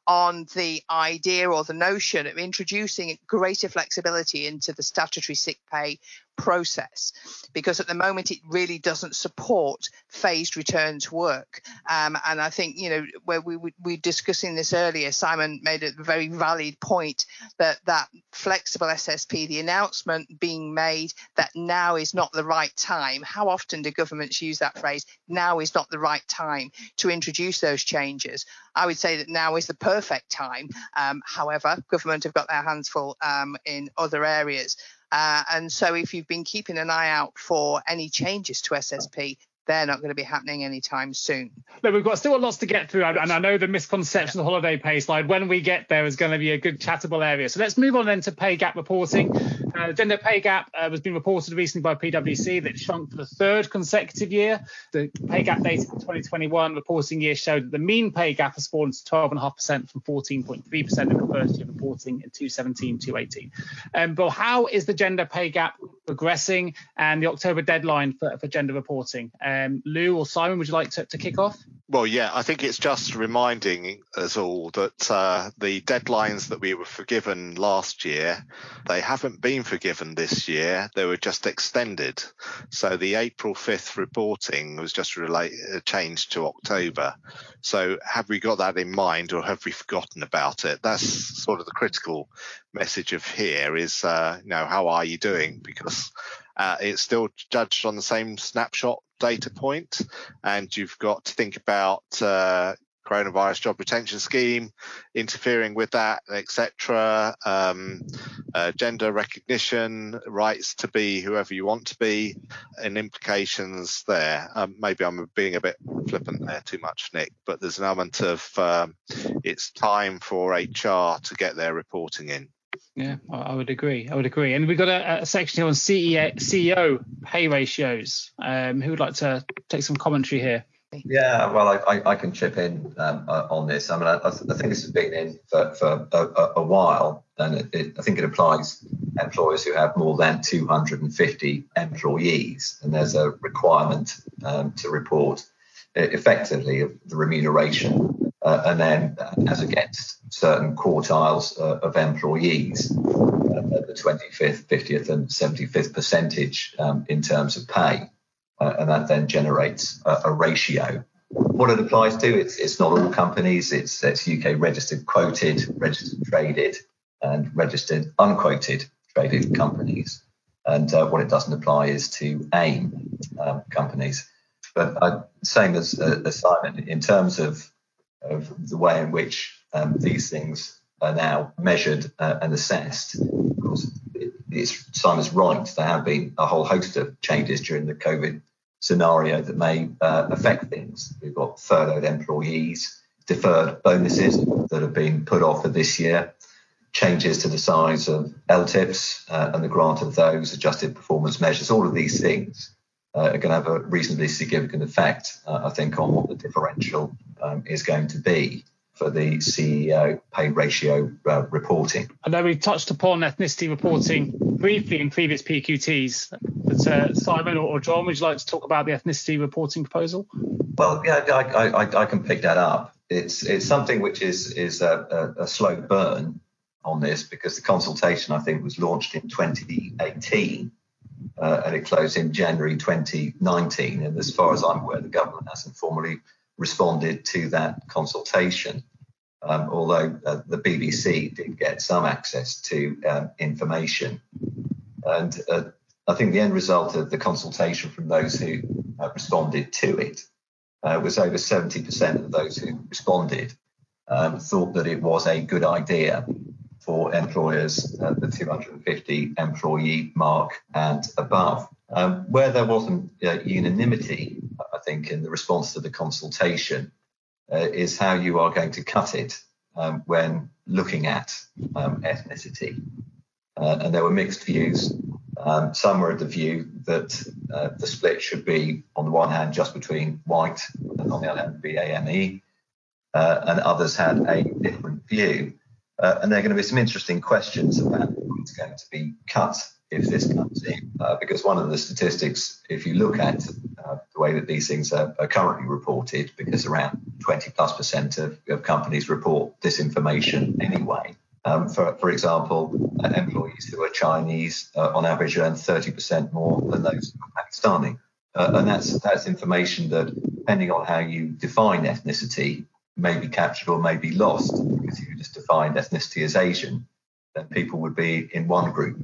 on the idea or the notion of introducing greater flexibility into the statutory sick pay process because at the moment it really doesn't support phased return to work. Um, and I think, you know, where we, we were discussing this earlier, Simon made a very valid point that that flexible SSP, the announcement being made that now is not the right time. How often do governments use that phrase? Now is not the right time to introduce those changes. I would say that now is the perfect time. Um, however, government have got their hands full um, in other areas. Uh, and so, if you've been keeping an eye out for any changes to SSP, they're not going to be happening anytime soon. But we've got still lots to get through, and I know the misconception of the holiday pay slide. When we get there, is going to be a good chattable area. So let's move on then to pay gap reporting. Uh, the gender pay gap uh, was being reported recently by PwC that shrunk for the third consecutive year. The pay gap data for 2021 reporting year showed that the mean pay gap has fallen to 12.5% from 14.3% in the first year of reporting in 2017 2018. Um, but how is the gender pay gap progressing and the October deadline for, for gender reporting? Um, Lou or Simon, would you like to, to kick off? Well, yeah, I think it's just reminding us all that uh, the deadlines that we were forgiven last year, they haven't been forgiven this year. They were just extended. So the April 5th reporting was just relate, uh, changed to October. So have we got that in mind or have we forgotten about it? That's sort of the critical message of here is, uh, you know, how are you doing? Because uh, it's still judged on the same snapshot data point, and you've got to think about uh, coronavirus job retention scheme interfering with that, etc. Um, uh, gender recognition, rights to be whoever you want to be, and implications there. Um, maybe I'm being a bit flippant there, too much, Nick, but there's an element of um, it's time for HR to get their reporting in. Yeah, I would agree. I would agree. And we've got a, a section here on CEO, pay ratios. Um, who would like to take some commentary here? Yeah, well, I, I, can chip in um, uh, on this. I mean, I, I, think this has been in for, for a, a while, and it, it, I think it applies employers who have more than 250 employees, and there's a requirement um, to report effectively the remuneration uh, and then uh, as against certain quartiles uh, of employees uh, the 25th, 50th, and 75th percentage um, in terms of pay, uh, and that then generates a, a, ratio. What it applies to, it's, it's not all companies. It's, it's UK registered quoted, registered traded, and registered unquoted traded companies. And uh, what it doesn't apply is to AIM um, companies. But same as, as Simon, in terms of of the way in which um, these things are now measured uh, and assessed. Of course, it, it's Simon's right. There have been a whole host of changes during the COVID scenario that may uh, affect things. We've got furloughed employees, deferred bonuses that have been put off for this year, changes to the size of LTIPs uh, and the grant of those, adjusted performance measures, all of these things uh, are going to have a reasonably significant effect, uh, I think, on what the differential um, is going to be for the CEO pay ratio uh, reporting. I know we touched upon ethnicity reporting briefly in previous PQTs, but uh, Simon or Jon, would you like to talk about the ethnicity reporting proposal? Well, yeah, I, I, I can pick that up. It's it's something which is is a, a, a slow burn on this because the consultation I think was launched in 2018 uh, and it closed in January 2019. And as far as I'm aware, the government hasn't formally responded to that consultation. um, although uh, the BBC did get some access to um, information. And uh, I think the end result of the consultation from those who uh, responded to it uh, was over 70% of those who responded um, thought that it was a good idea for employers at the 250 employee mark and above. Um, where there wasn't uh, unanimity, think, in the response to the consultation, uh, is how you are going to cut it um, when looking at um, ethnicity. Uh, and there were mixed views. Um, some were of the view that uh, the split should be, on the one hand, just between white, and on the other hand, BAME, uh, and others had a different view. Uh, and there are going to be some interesting questions about what's going to be cut if this comes in, uh, because one of the statistics, if you look at uh, the way that these things are, are, currently reported, because around 20 plus percent of, of companies report disinformation anyway. Um, for, for example, uh, employees who are Chinese uh, on average earn 30% more than those who are Pakistani. Uh, and that's, that's information that, depending on how you define ethnicity, may be captured or may be lost. Because you just defined ethnicity as Asian, then people would be in one group.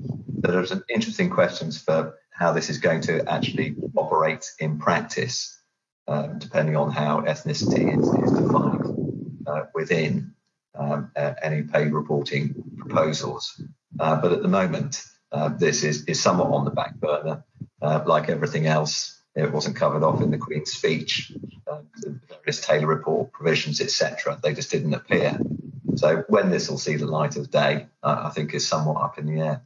So there are some interesting questions for how this is going to actually operate in practice, um, depending on how ethnicity is, is defined uh, within um, any pay reporting proposals. Uh, but at the moment, uh, this is, is somewhat on the back burner. Uh, like everything else, it wasn't covered off in the Queen's speech, uh, the various Taylor report provisions, etc. They just didn't appear. So when this will see the light of day, I think is somewhat up in the air.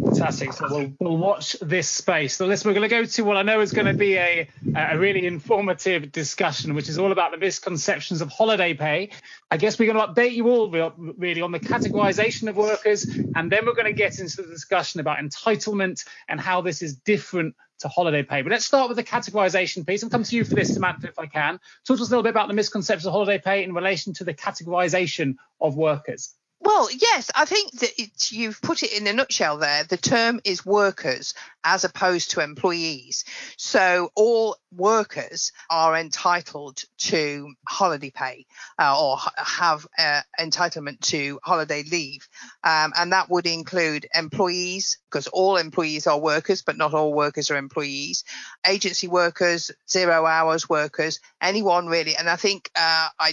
Fantastic. So we'll, we'll watch this space. So listen, we're going to go to what I know is going to be a, a really informative discussion, which is all about the misconceptions of holiday pay. I guess we're going to update you all really on the categorization of workers, and then we're going to get into the discussion about entitlement and how this is different to holiday pay. But let's start with the categorization piece and come to you for this, Samantha, if I can. Talk to us a little bit about the misconceptions of holiday pay in relation to the categorization of workers. Well, yes, I think that you've put it in a nutshell there. The term is workers as opposed to employees. So all workers are entitled to holiday pay uh, or have uh, entitlement to holiday leave. Um, and that would include employees, because all employees are workers, but not all workers are employees, agency workers, zero hours workers, anyone really. And I think uh, uh,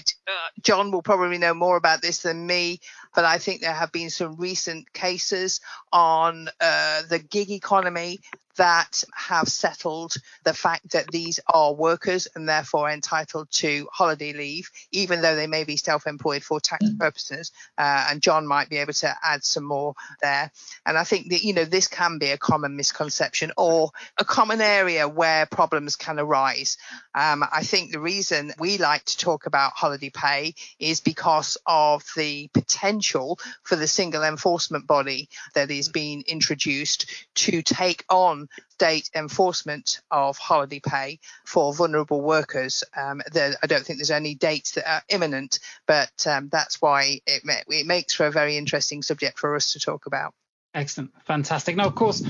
Jon will probably know more about this than me but I think there have been some recent cases on uh, the gig economy that have settled the fact that these are workers and therefore entitled to holiday leave, even though they may be self employed for tax mm. purposes. Uh, and Jon might be able to add some more there. And I think that, you know, this can be a common misconception or a common area where problems can arise. Um, I think the reason we like to talk about holiday pay is because of the potential for the single enforcement body that is being introduced to take on state enforcement of holiday pay for vulnerable workers. Um, there, I don't think there's any dates that are imminent, but um, that's why it, it makes for a very interesting subject for us to talk about. Excellent, fantastic. Now, of course,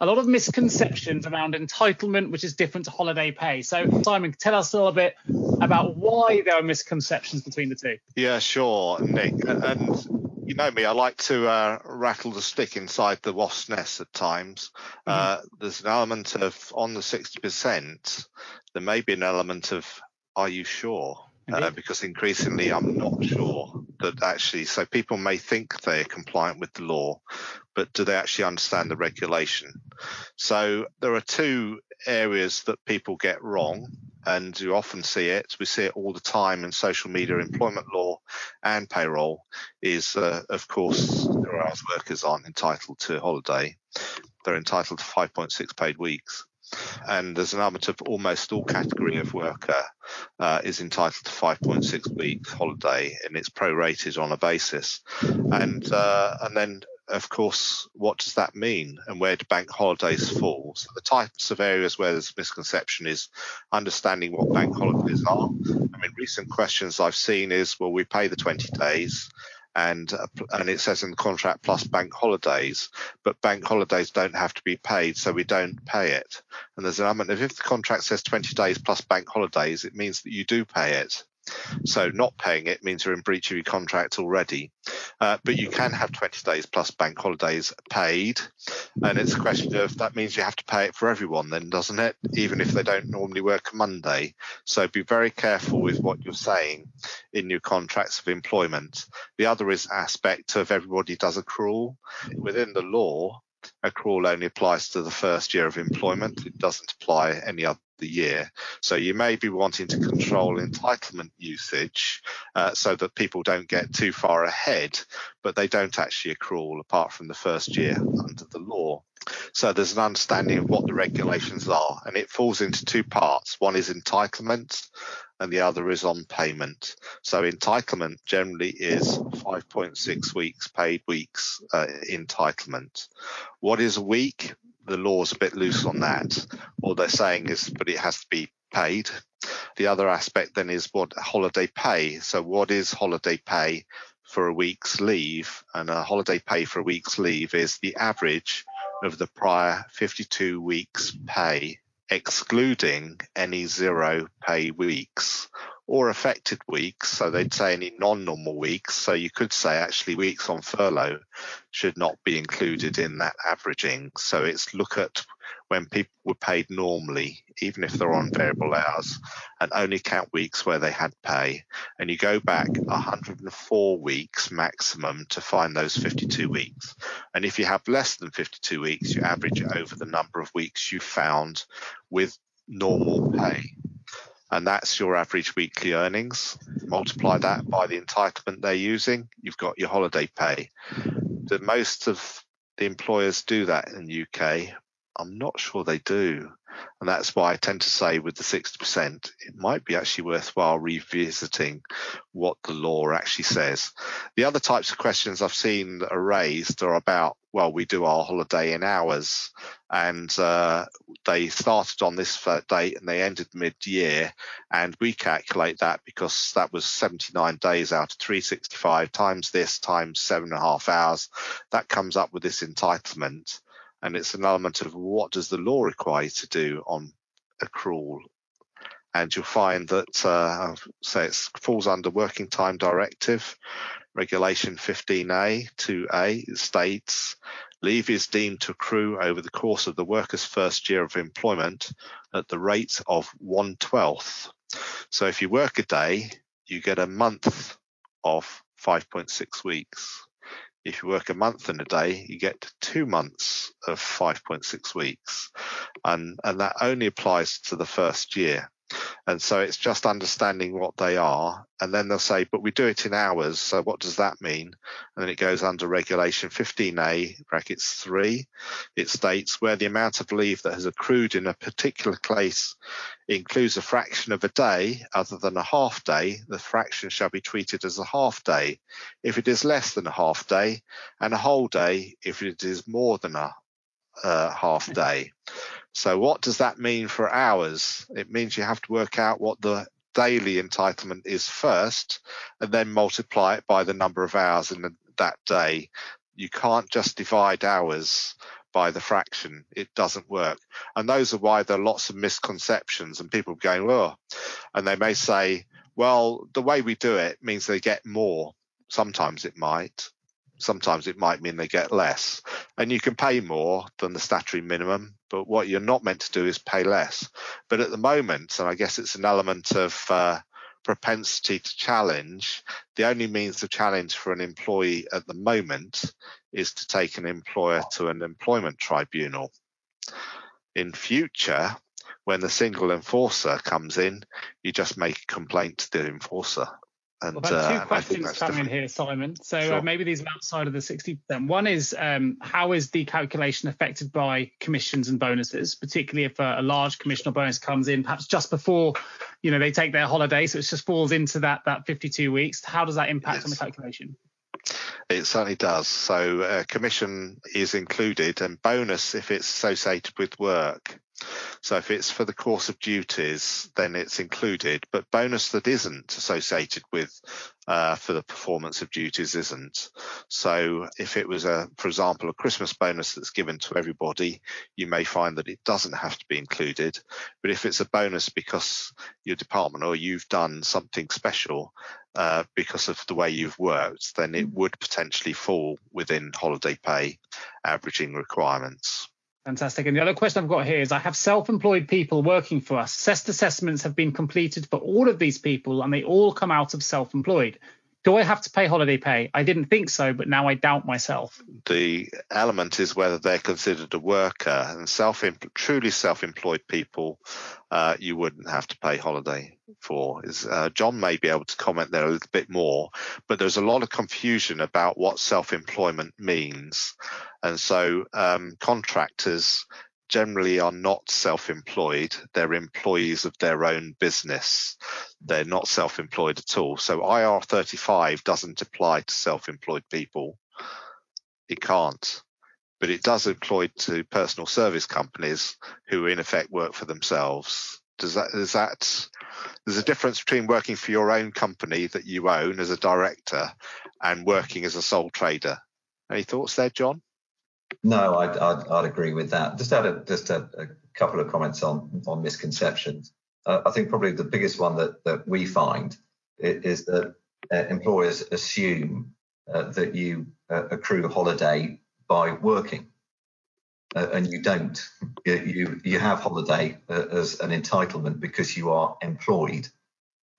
a lot of misconceptions around entitlement, which is different to holiday pay. So, Simon, tell us a little bit about why there are misconceptions between the two. Yeah, sure, Nick. And you know me, I like to uh, rattle the stick inside the wasp's nest at times. Mm-hmm. Uh, there's an element of on the 60%, there may be an element of, are you sure? Uh, because increasingly I'm not sure that actually, so people may think they're compliant with the law, but do they actually understand the regulation? So there are two areas that people get wrong and you often see it. We see it all the time in social media, employment law, and payroll. Is uh, of course zero hours workers aren't entitled to holiday; they're entitled to 5.6 paid weeks. And there's an element of almost all category of worker uh, is entitled to 5.6 weeks holiday, and it's prorated on a basis. And uh, and then of course, what does that mean and where do bank holidays fall? So the types of areas where there's misconception is understanding what bank holidays are. I mean, recent questions I've seen is, well, we pay the 20 days and uh, and it says in the contract plus bank holidays, but bank holidays don't have to be paid, so we don't pay it. And there's an element of if the contract says 20 days plus bank holidays, it means that you do pay it. So not paying it means you're in breach of your contract already. Uh, but you can have 20 days plus bank holidays paid. And it's a question of that means you have to pay it for everyone, then, doesn't it? Even if they don't normally work a Monday. So be very careful with what you're saying in your contracts of employment. The other is aspect of everybody does accrual. Within the law, accrual only applies to the first year of employment. It doesn't apply any other the year. So you may be wanting to control entitlement usage uh, so that people don't get too far ahead, but they don't actually accrue apart from the first year under the law. So there's an understanding of what the regulations are, and it falls into two parts. One is entitlement, and the other is on payment. So entitlement generally is 5.6 weeks paid weeks uh, entitlement. What is a week? The law's a bit loose on that. All they're saying is, but it has to be paid. The other aspect then is what holiday pay. So, what is holiday pay for a week's leave? And a holiday pay for a week's leave is the average of the prior 52 weeks' pay, excluding any zero pay weeks or affected weeks. So they'd mm-hmm. say any non normal weeks. So you could say actually weeks on furlough should not be included in that averaging. So it's look at when people were paid normally, even if they're on mm-hmm. variable hours, and only count weeks where they had pay. And you go back 104 weeks maximum to find those 52 weeks. And if you have less than 52 weeks, you average it over the number of weeks you found with normal pay and that's your average weekly earnings. Multiply that by the entitlement they're using, you've got your holiday pay. The most of the employers do that in the UK? I'm not sure they do. And that's why I tend to say with the 60%, it might be actually worthwhile revisiting what the law actually says. The other types of questions I've seen that are raised are about, well, we do our holiday in hours and uh, they started on this date and they ended mid-year and we calculate that because that was 79 days out of 365 times this times seven and a half hours that comes up with this entitlement and it's an element of what does the law require you to do on accrual and you'll find that uh, say it falls under working time directive regulation 15a 2a states leave is deemed to accrue over the course of the worker's first year of employment at the rate of one twelfth so if you work a day you get a month of 5.6 weeks if you work a month and a day, you get two months of 5.6 weeks. And, and that only applies to the first year. And so it's just understanding what they are. And then they'll say, but we do it in hours. So what does that mean? And then it goes under regulation 15A brackets three. It states where the amount of leave that has accrued in a particular case includes a fraction of a day other than a half day, the fraction shall be treated as a half day if it is less than a half day and a whole day if it is more than a uh, half day. So what does that mean for hours? It means you have to work out what the daily entitlement is first and then multiply it by the number of hours in the, that day. You can't just divide hours by the fraction. It doesn't work. And those are why there are lots of misconceptions and people going, oh, and they may say, well, the way we do it means they get more. Sometimes it might. Sometimes it might mean they get less. And you can pay more than the statutory minimum, but what you're not meant to do is pay less. But at the moment, and I guess it's an element of uh, propensity to challenge, the only means of challenge for an employee at the moment is to take an employer to an employment tribunal. In future, when the single enforcer comes in, you just make a complaint to the enforcer and, We've had two uh, questions coming in here, Simon. So uh, sure. uh, maybe these are outside of the 60%. One is um, how is the calculation affected by commissions and bonuses, particularly if a, a, large commission or bonus comes in perhaps just before you know they take their holiday, so it just falls into that that 52 weeks. How does that impact yes. on the calculation? It certainly does. So uh, commission is included, and bonus if it's associated with work. So if it's for the course of duties, then it's included. But bonus that isn't associated with uh, for the performance of duties isn't. So if it was a, for example, a Christmas bonus that's given to everybody, you may find that it doesn't have to be included. But if it's a bonus because your department or you've done something special uh, because of the way you've worked, then it would potentially fall within holiday pay averaging requirements. Fantastic. And the other question I've got here is I have self employed people working for us. CEST assessments have been completed for all of these people and they all come out of self employed. Do I have to pay holiday pay? I didn't think so, but now I doubt myself. The element is whether they're considered a worker, and self truly self-employed people, uh, you wouldn't have to pay holiday for. Is uh, Jon may be able to comment there a little bit more, but there's a lot of confusion about what self-employment means, and so um, contractors generally are not self-employed. They're employees of their own business. They're not self-employed at all. So ir35 doesn't apply to self-employed people. It can't. But it does apply to personal service companies who in effect work for themselves. Does that is that there's a difference between working for your own company that you own as a director and working as a sole trader. Any thoughts there Jon no, I'd, I'd, I'd, agree with that. Just add a, just a, a couple of comments on on misconceptions. Uh, I think probably the biggest one that that we find is that uh, employers assume uh, that you uh, accrue holiday by working, uh, and you don't. You you have holiday uh, as an entitlement because you are employed,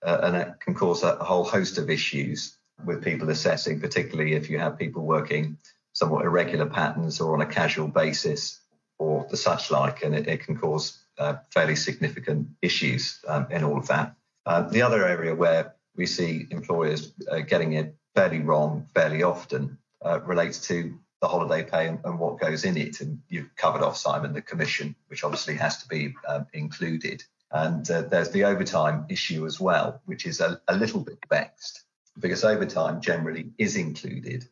and that can cause a whole host of issues with people assessing, particularly if you have people working somewhat irregular patterns or on a casual basis or the such like, and it, it can cause uh, fairly significant issues um, in all of that. Uh, the other area where we see employers uh, getting it fairly wrong fairly often uh, relates to the holiday pay and, and, what goes in it. And you've covered off, Simon, the commission, which obviously has to be um, included. And uh, there's the overtime issue as well, which is a, a little bit vexed because overtime generally is included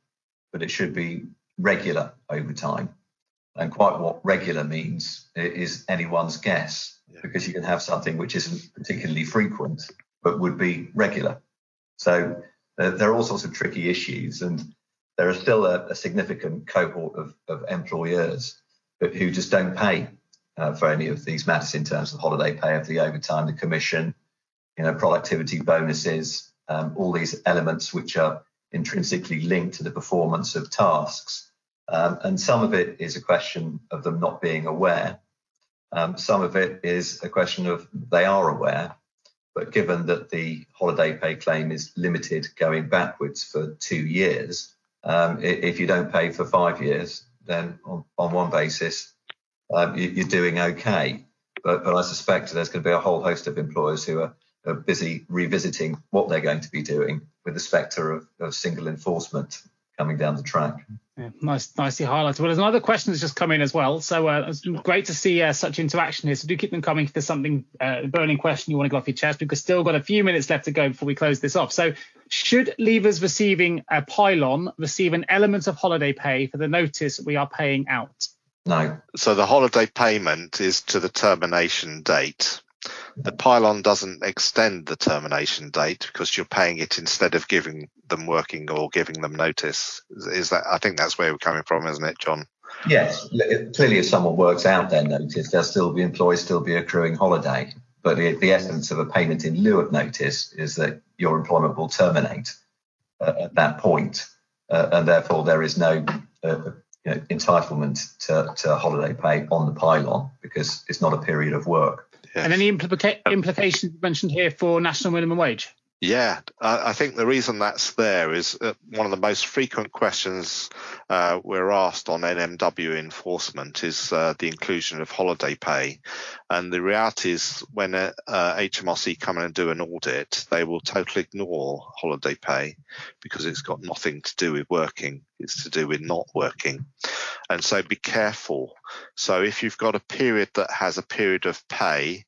but it should be regular over time. And quite what regular means is anyone's guess, yeah. because you can have something which isn't particularly frequent, but would be regular. So uh, there are all sorts of tricky issues, and there are still a, a significant cohort of, of, employers who just don't pay uh, for any of these matters in terms of holiday pay, of the overtime, the commission, you know, productivity bonuses, um, all these elements which are intrinsically linked to the performance of tasks. Um, and some of it is a question of them not being aware. Um, some of it is a question of they are aware, but given that the holiday pay claim is limited going backwards for two years, um, if you don't pay for five years, then on, on one basis, um, you, are doing okay. But, but I suspect there's going to be a whole host of employers who are are busy revisiting what they're going to be doing with the spectre of, of single enforcement coming down the track. Yeah, nice, nicely highlighted. Well, there's another question that's just come in as well. So uh, it's great to see uh, such interaction here. So do keep them coming if there's something uh, burning question you want to go off your chest. We've still got a few minutes left to go before we close this off. So should leavers receiving a PILON receive an element of holiday pay for the notice we are paying out? No. So the holiday payment is to the termination date the PILON doesn't extend the termination date because you're paying it instead of giving them working or giving them notice. Is that? I think that's where we're coming from, isn't it, Jon? Yes. Clearly, if someone works out their notice, they'll still be employed, still be accruing holiday. But the, essence of a payment in lieu of notice is that your employment will terminate uh, at that point, uh, and therefore there is no uh, you know, entitlement to, to holiday pay on the PILON because it's not a period of work. And any implica- implications mentioned here for national minimum wage? Yeah, I think the reason that's there is uh, one of the most frequent questions uh, we're asked on NMW enforcement is uh, the inclusion of holiday pay. And the reality is, when a HMRC come in and do an audit, they will totally ignore holiday pay because it's got nothing to do with working, it's to do with not working. And so be careful. So if you've got a period that has a period of pay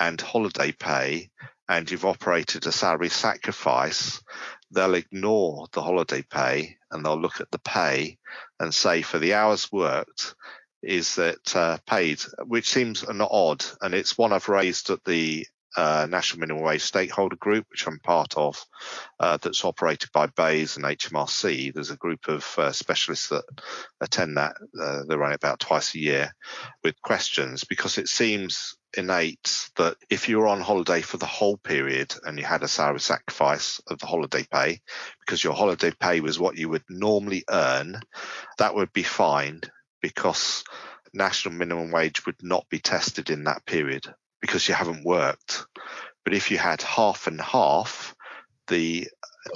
and holiday pay, and you've operated a salary sacrifice, they'll ignore the holiday pay and they'll look at the pay and say for the hours worked, is that uh, paid, which seems an odd, and it's one I've raised at the uh, National Minimum Wage Stakeholder Group, which I'm part of, uh, that's operated by BEIS and HMRC. There's a group of uh, specialists that attend that. Uh, they run it about twice a year with questions because it seems innate that if you were on holiday for the whole period and you had a salary sacrifice of the holiday pay, because your holiday pay was what you would normally earn, that would be fine because national minimum wage would not be tested in that period because you haven't worked. But if you had half and half, the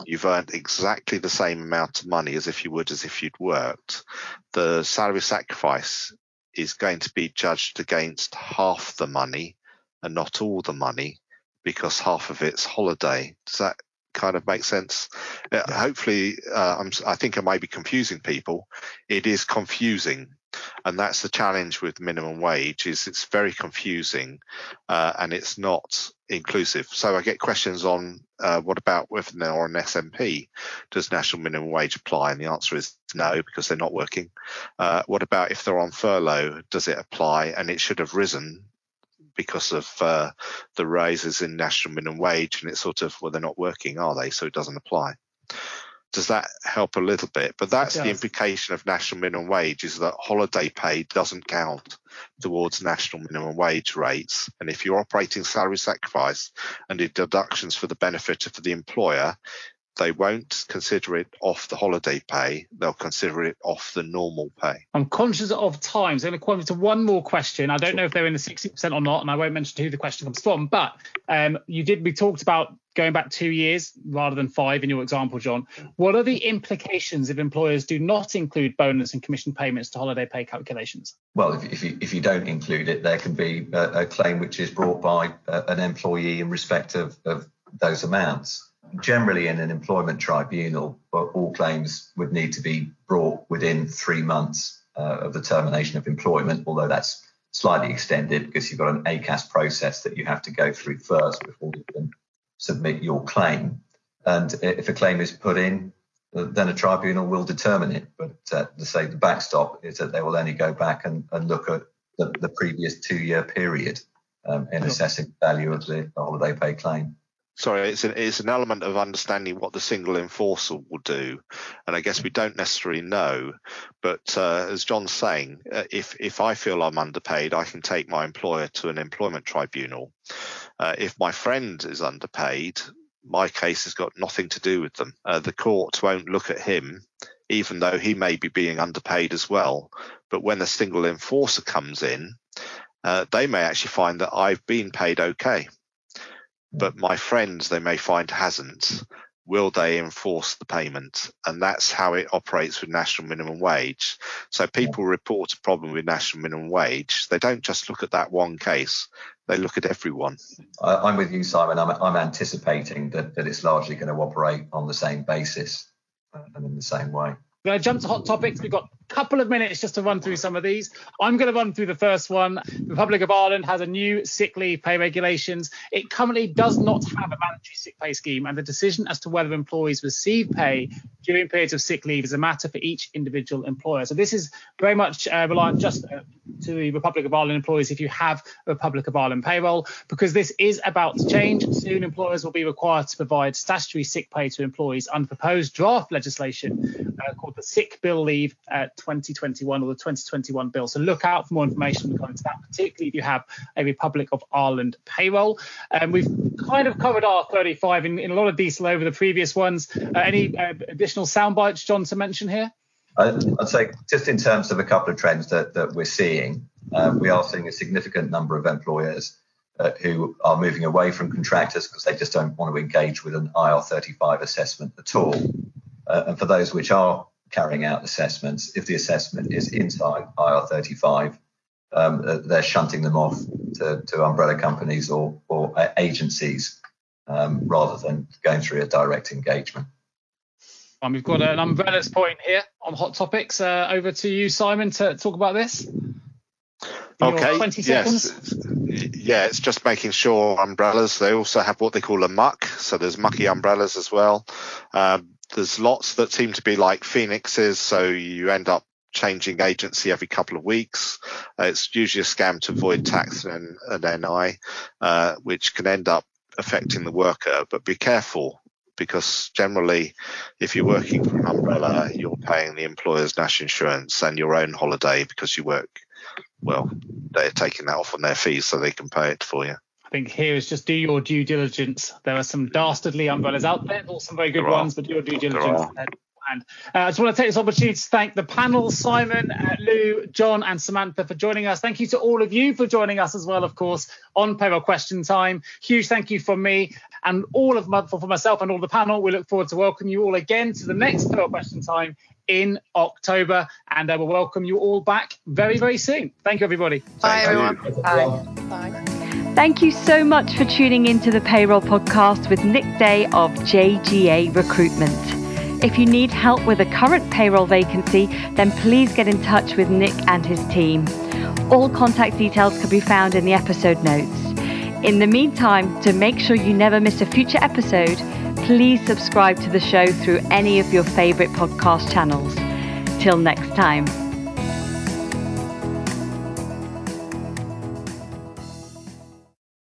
you've earned exactly the same amount of money as if you would as if you'd worked. The salary sacrifice is going to be judged against half the money and not all the money because half of it's holiday. Does that kind of make sense? Uh, yeah. hopefully, uh, i think I might be confusing people. It is confusing and that's the challenge with minimum wage is it's very confusing uh, and it's not inclusive. So i get questions on uh, what about with or an smp does national minimum wage apply? And the answer is no because they're not working. Uh, what about if they're on furlough? Does it apply? And it should have risen because of uh, the raises in national minimum wage and it's sort of well they're not working are they? So it doesn't apply does that help a little bit? But that's the implication of national minimum wage is that holiday pay doesn't count towards national minimum wage rates. And if you're operating salary sacrifice and the deductions for the benefit of the employer, they won't consider it off the holiday pay. They'll consider it off the normal pay. I'm conscious of time, so I'm going to come to one more question. I don't know if they're in the 60% or not, and I won't mention who the question comes from. But um, you did. We talked about going back two years rather than five in your example, Jon. What are the implications if employers do not include bonus and commission payments to holiday pay calculations? Well, if, if you if you don't include it, there can be a, a claim which is brought by a, an employee in respect of, of those amounts generally in an employment tribunal, all claims would need to be brought within three months uh, of the termination of employment, although that's slightly extended because you've got an ACAS process that you have to go through first before you can submit your claim. And if a claim is put in, then a tribunal will determine it. But uh, to say the backstop is that they will only go back and, and look at the, the previous two year period um, in assessing the value of the, the holiday pay claim sorry, it's an, it's an element of understanding what the single enforcer will do. And I guess we don't necessarily know. But uh, as Jon's saying, uh, if, if I feel I'm underpaid, I can take my employer to an employment tribunal. Uh, if my friend is underpaid, my case has got nothing to do with them. Uh, the court won't look at him, even though he may be being underpaid as well. But when the single enforcer comes in, uh, they may actually find that I've been paid okay but my friends they may find hasn't. Will they enforce the payment? And that's how it operates with national minimum wage. So people report a problem with national minimum wage. They don't just look at that one case. They look at everyone. I'm with you simon. I'm, I'm anticipating that, that it's largely going to operate on the same basis and in the same way. We're going to jump to hot topics. We've got a couple of minutes just to run through some of these. I'm going to run through the first one. The Republic of Ireland has a new sick leave pay regulations. It currently does not have a mandatory sick pay scheme, and the decision as to whether employees receive pay during periods of sick leave is a matter for each individual employer. So this is very much uh, reliant just uh, to the Republic of Ireland employees if you have a Republic of Ireland payroll, because this is about to change. Soon employers will be required to provide statutory sick pay to employees under proposed draft legislation uh, called the Sick Bill Leave uh, 2021 or the 2021 bill. So look out for more information regarding that, particularly if you have a Republic of Ireland payroll. Um, we've kind of covered IR35 in, in a lot of detail over the previous ones. Uh, any uh, additional sound bites, Jon, to mention here? I'd say just in terms of a couple of trends that, that we're seeing, uh, we are seeing a significant number of employers uh, who are moving away from contractors because they just don't want to engage with an IR35 assessment at all. Uh, and for those which are carrying out assessments, if the assessment is inside IR35, um, they're shunting them off to, to umbrella companies or, or agencies um, rather than going through a direct engagement. And we've got an umbrellas point here on Hot Topics. Uh, over to you, Simon, to talk about this. Okay. 20 seconds. Yes. Yeah, it's just making sure umbrellas. They also have what they call a muck. So there's mucky umbrellas as well. Um, there's lots that seem to be like phoenixes. So you end up changing agency every couple of weeks. Uh, it's usually a scam to avoid tax and, and NI, uh, which can end up affecting the worker. But be careful because generally, if you're working for an umbrella, you're paying the employer's national insurance and your own holiday because you work. Well, they're taking that off on their fees so they can pay it for you. I think here is just do your due diligence. There are some dastardly umbrellas out there, or some very good ones, but do your due diligence. And uh, I just want to take this opportunity to thank the panel, Simon, uh, Lou, Jon, and Samantha for joining us. Thank you to all of you for joining us as well, of course, on Payroll Question Time. Huge thank you from me and all of my, for myself and all the panel. We look forward to welcome you all again to the next Payroll Question Time in October, and I will welcome you all back very, very soon. Thank you, everybody. Bye, everyone. Bye. Bye. Thank you so much for tuning into the Payroll Podcast with Nick Day of JGA Recruitment. If you need help with a current payroll vacancy, then please get in touch with Nick and his team. All contact details can be found in the episode notes. In the meantime, to make sure you never miss a future episode, please subscribe to the show through any of your favourite podcast channels. Till next time.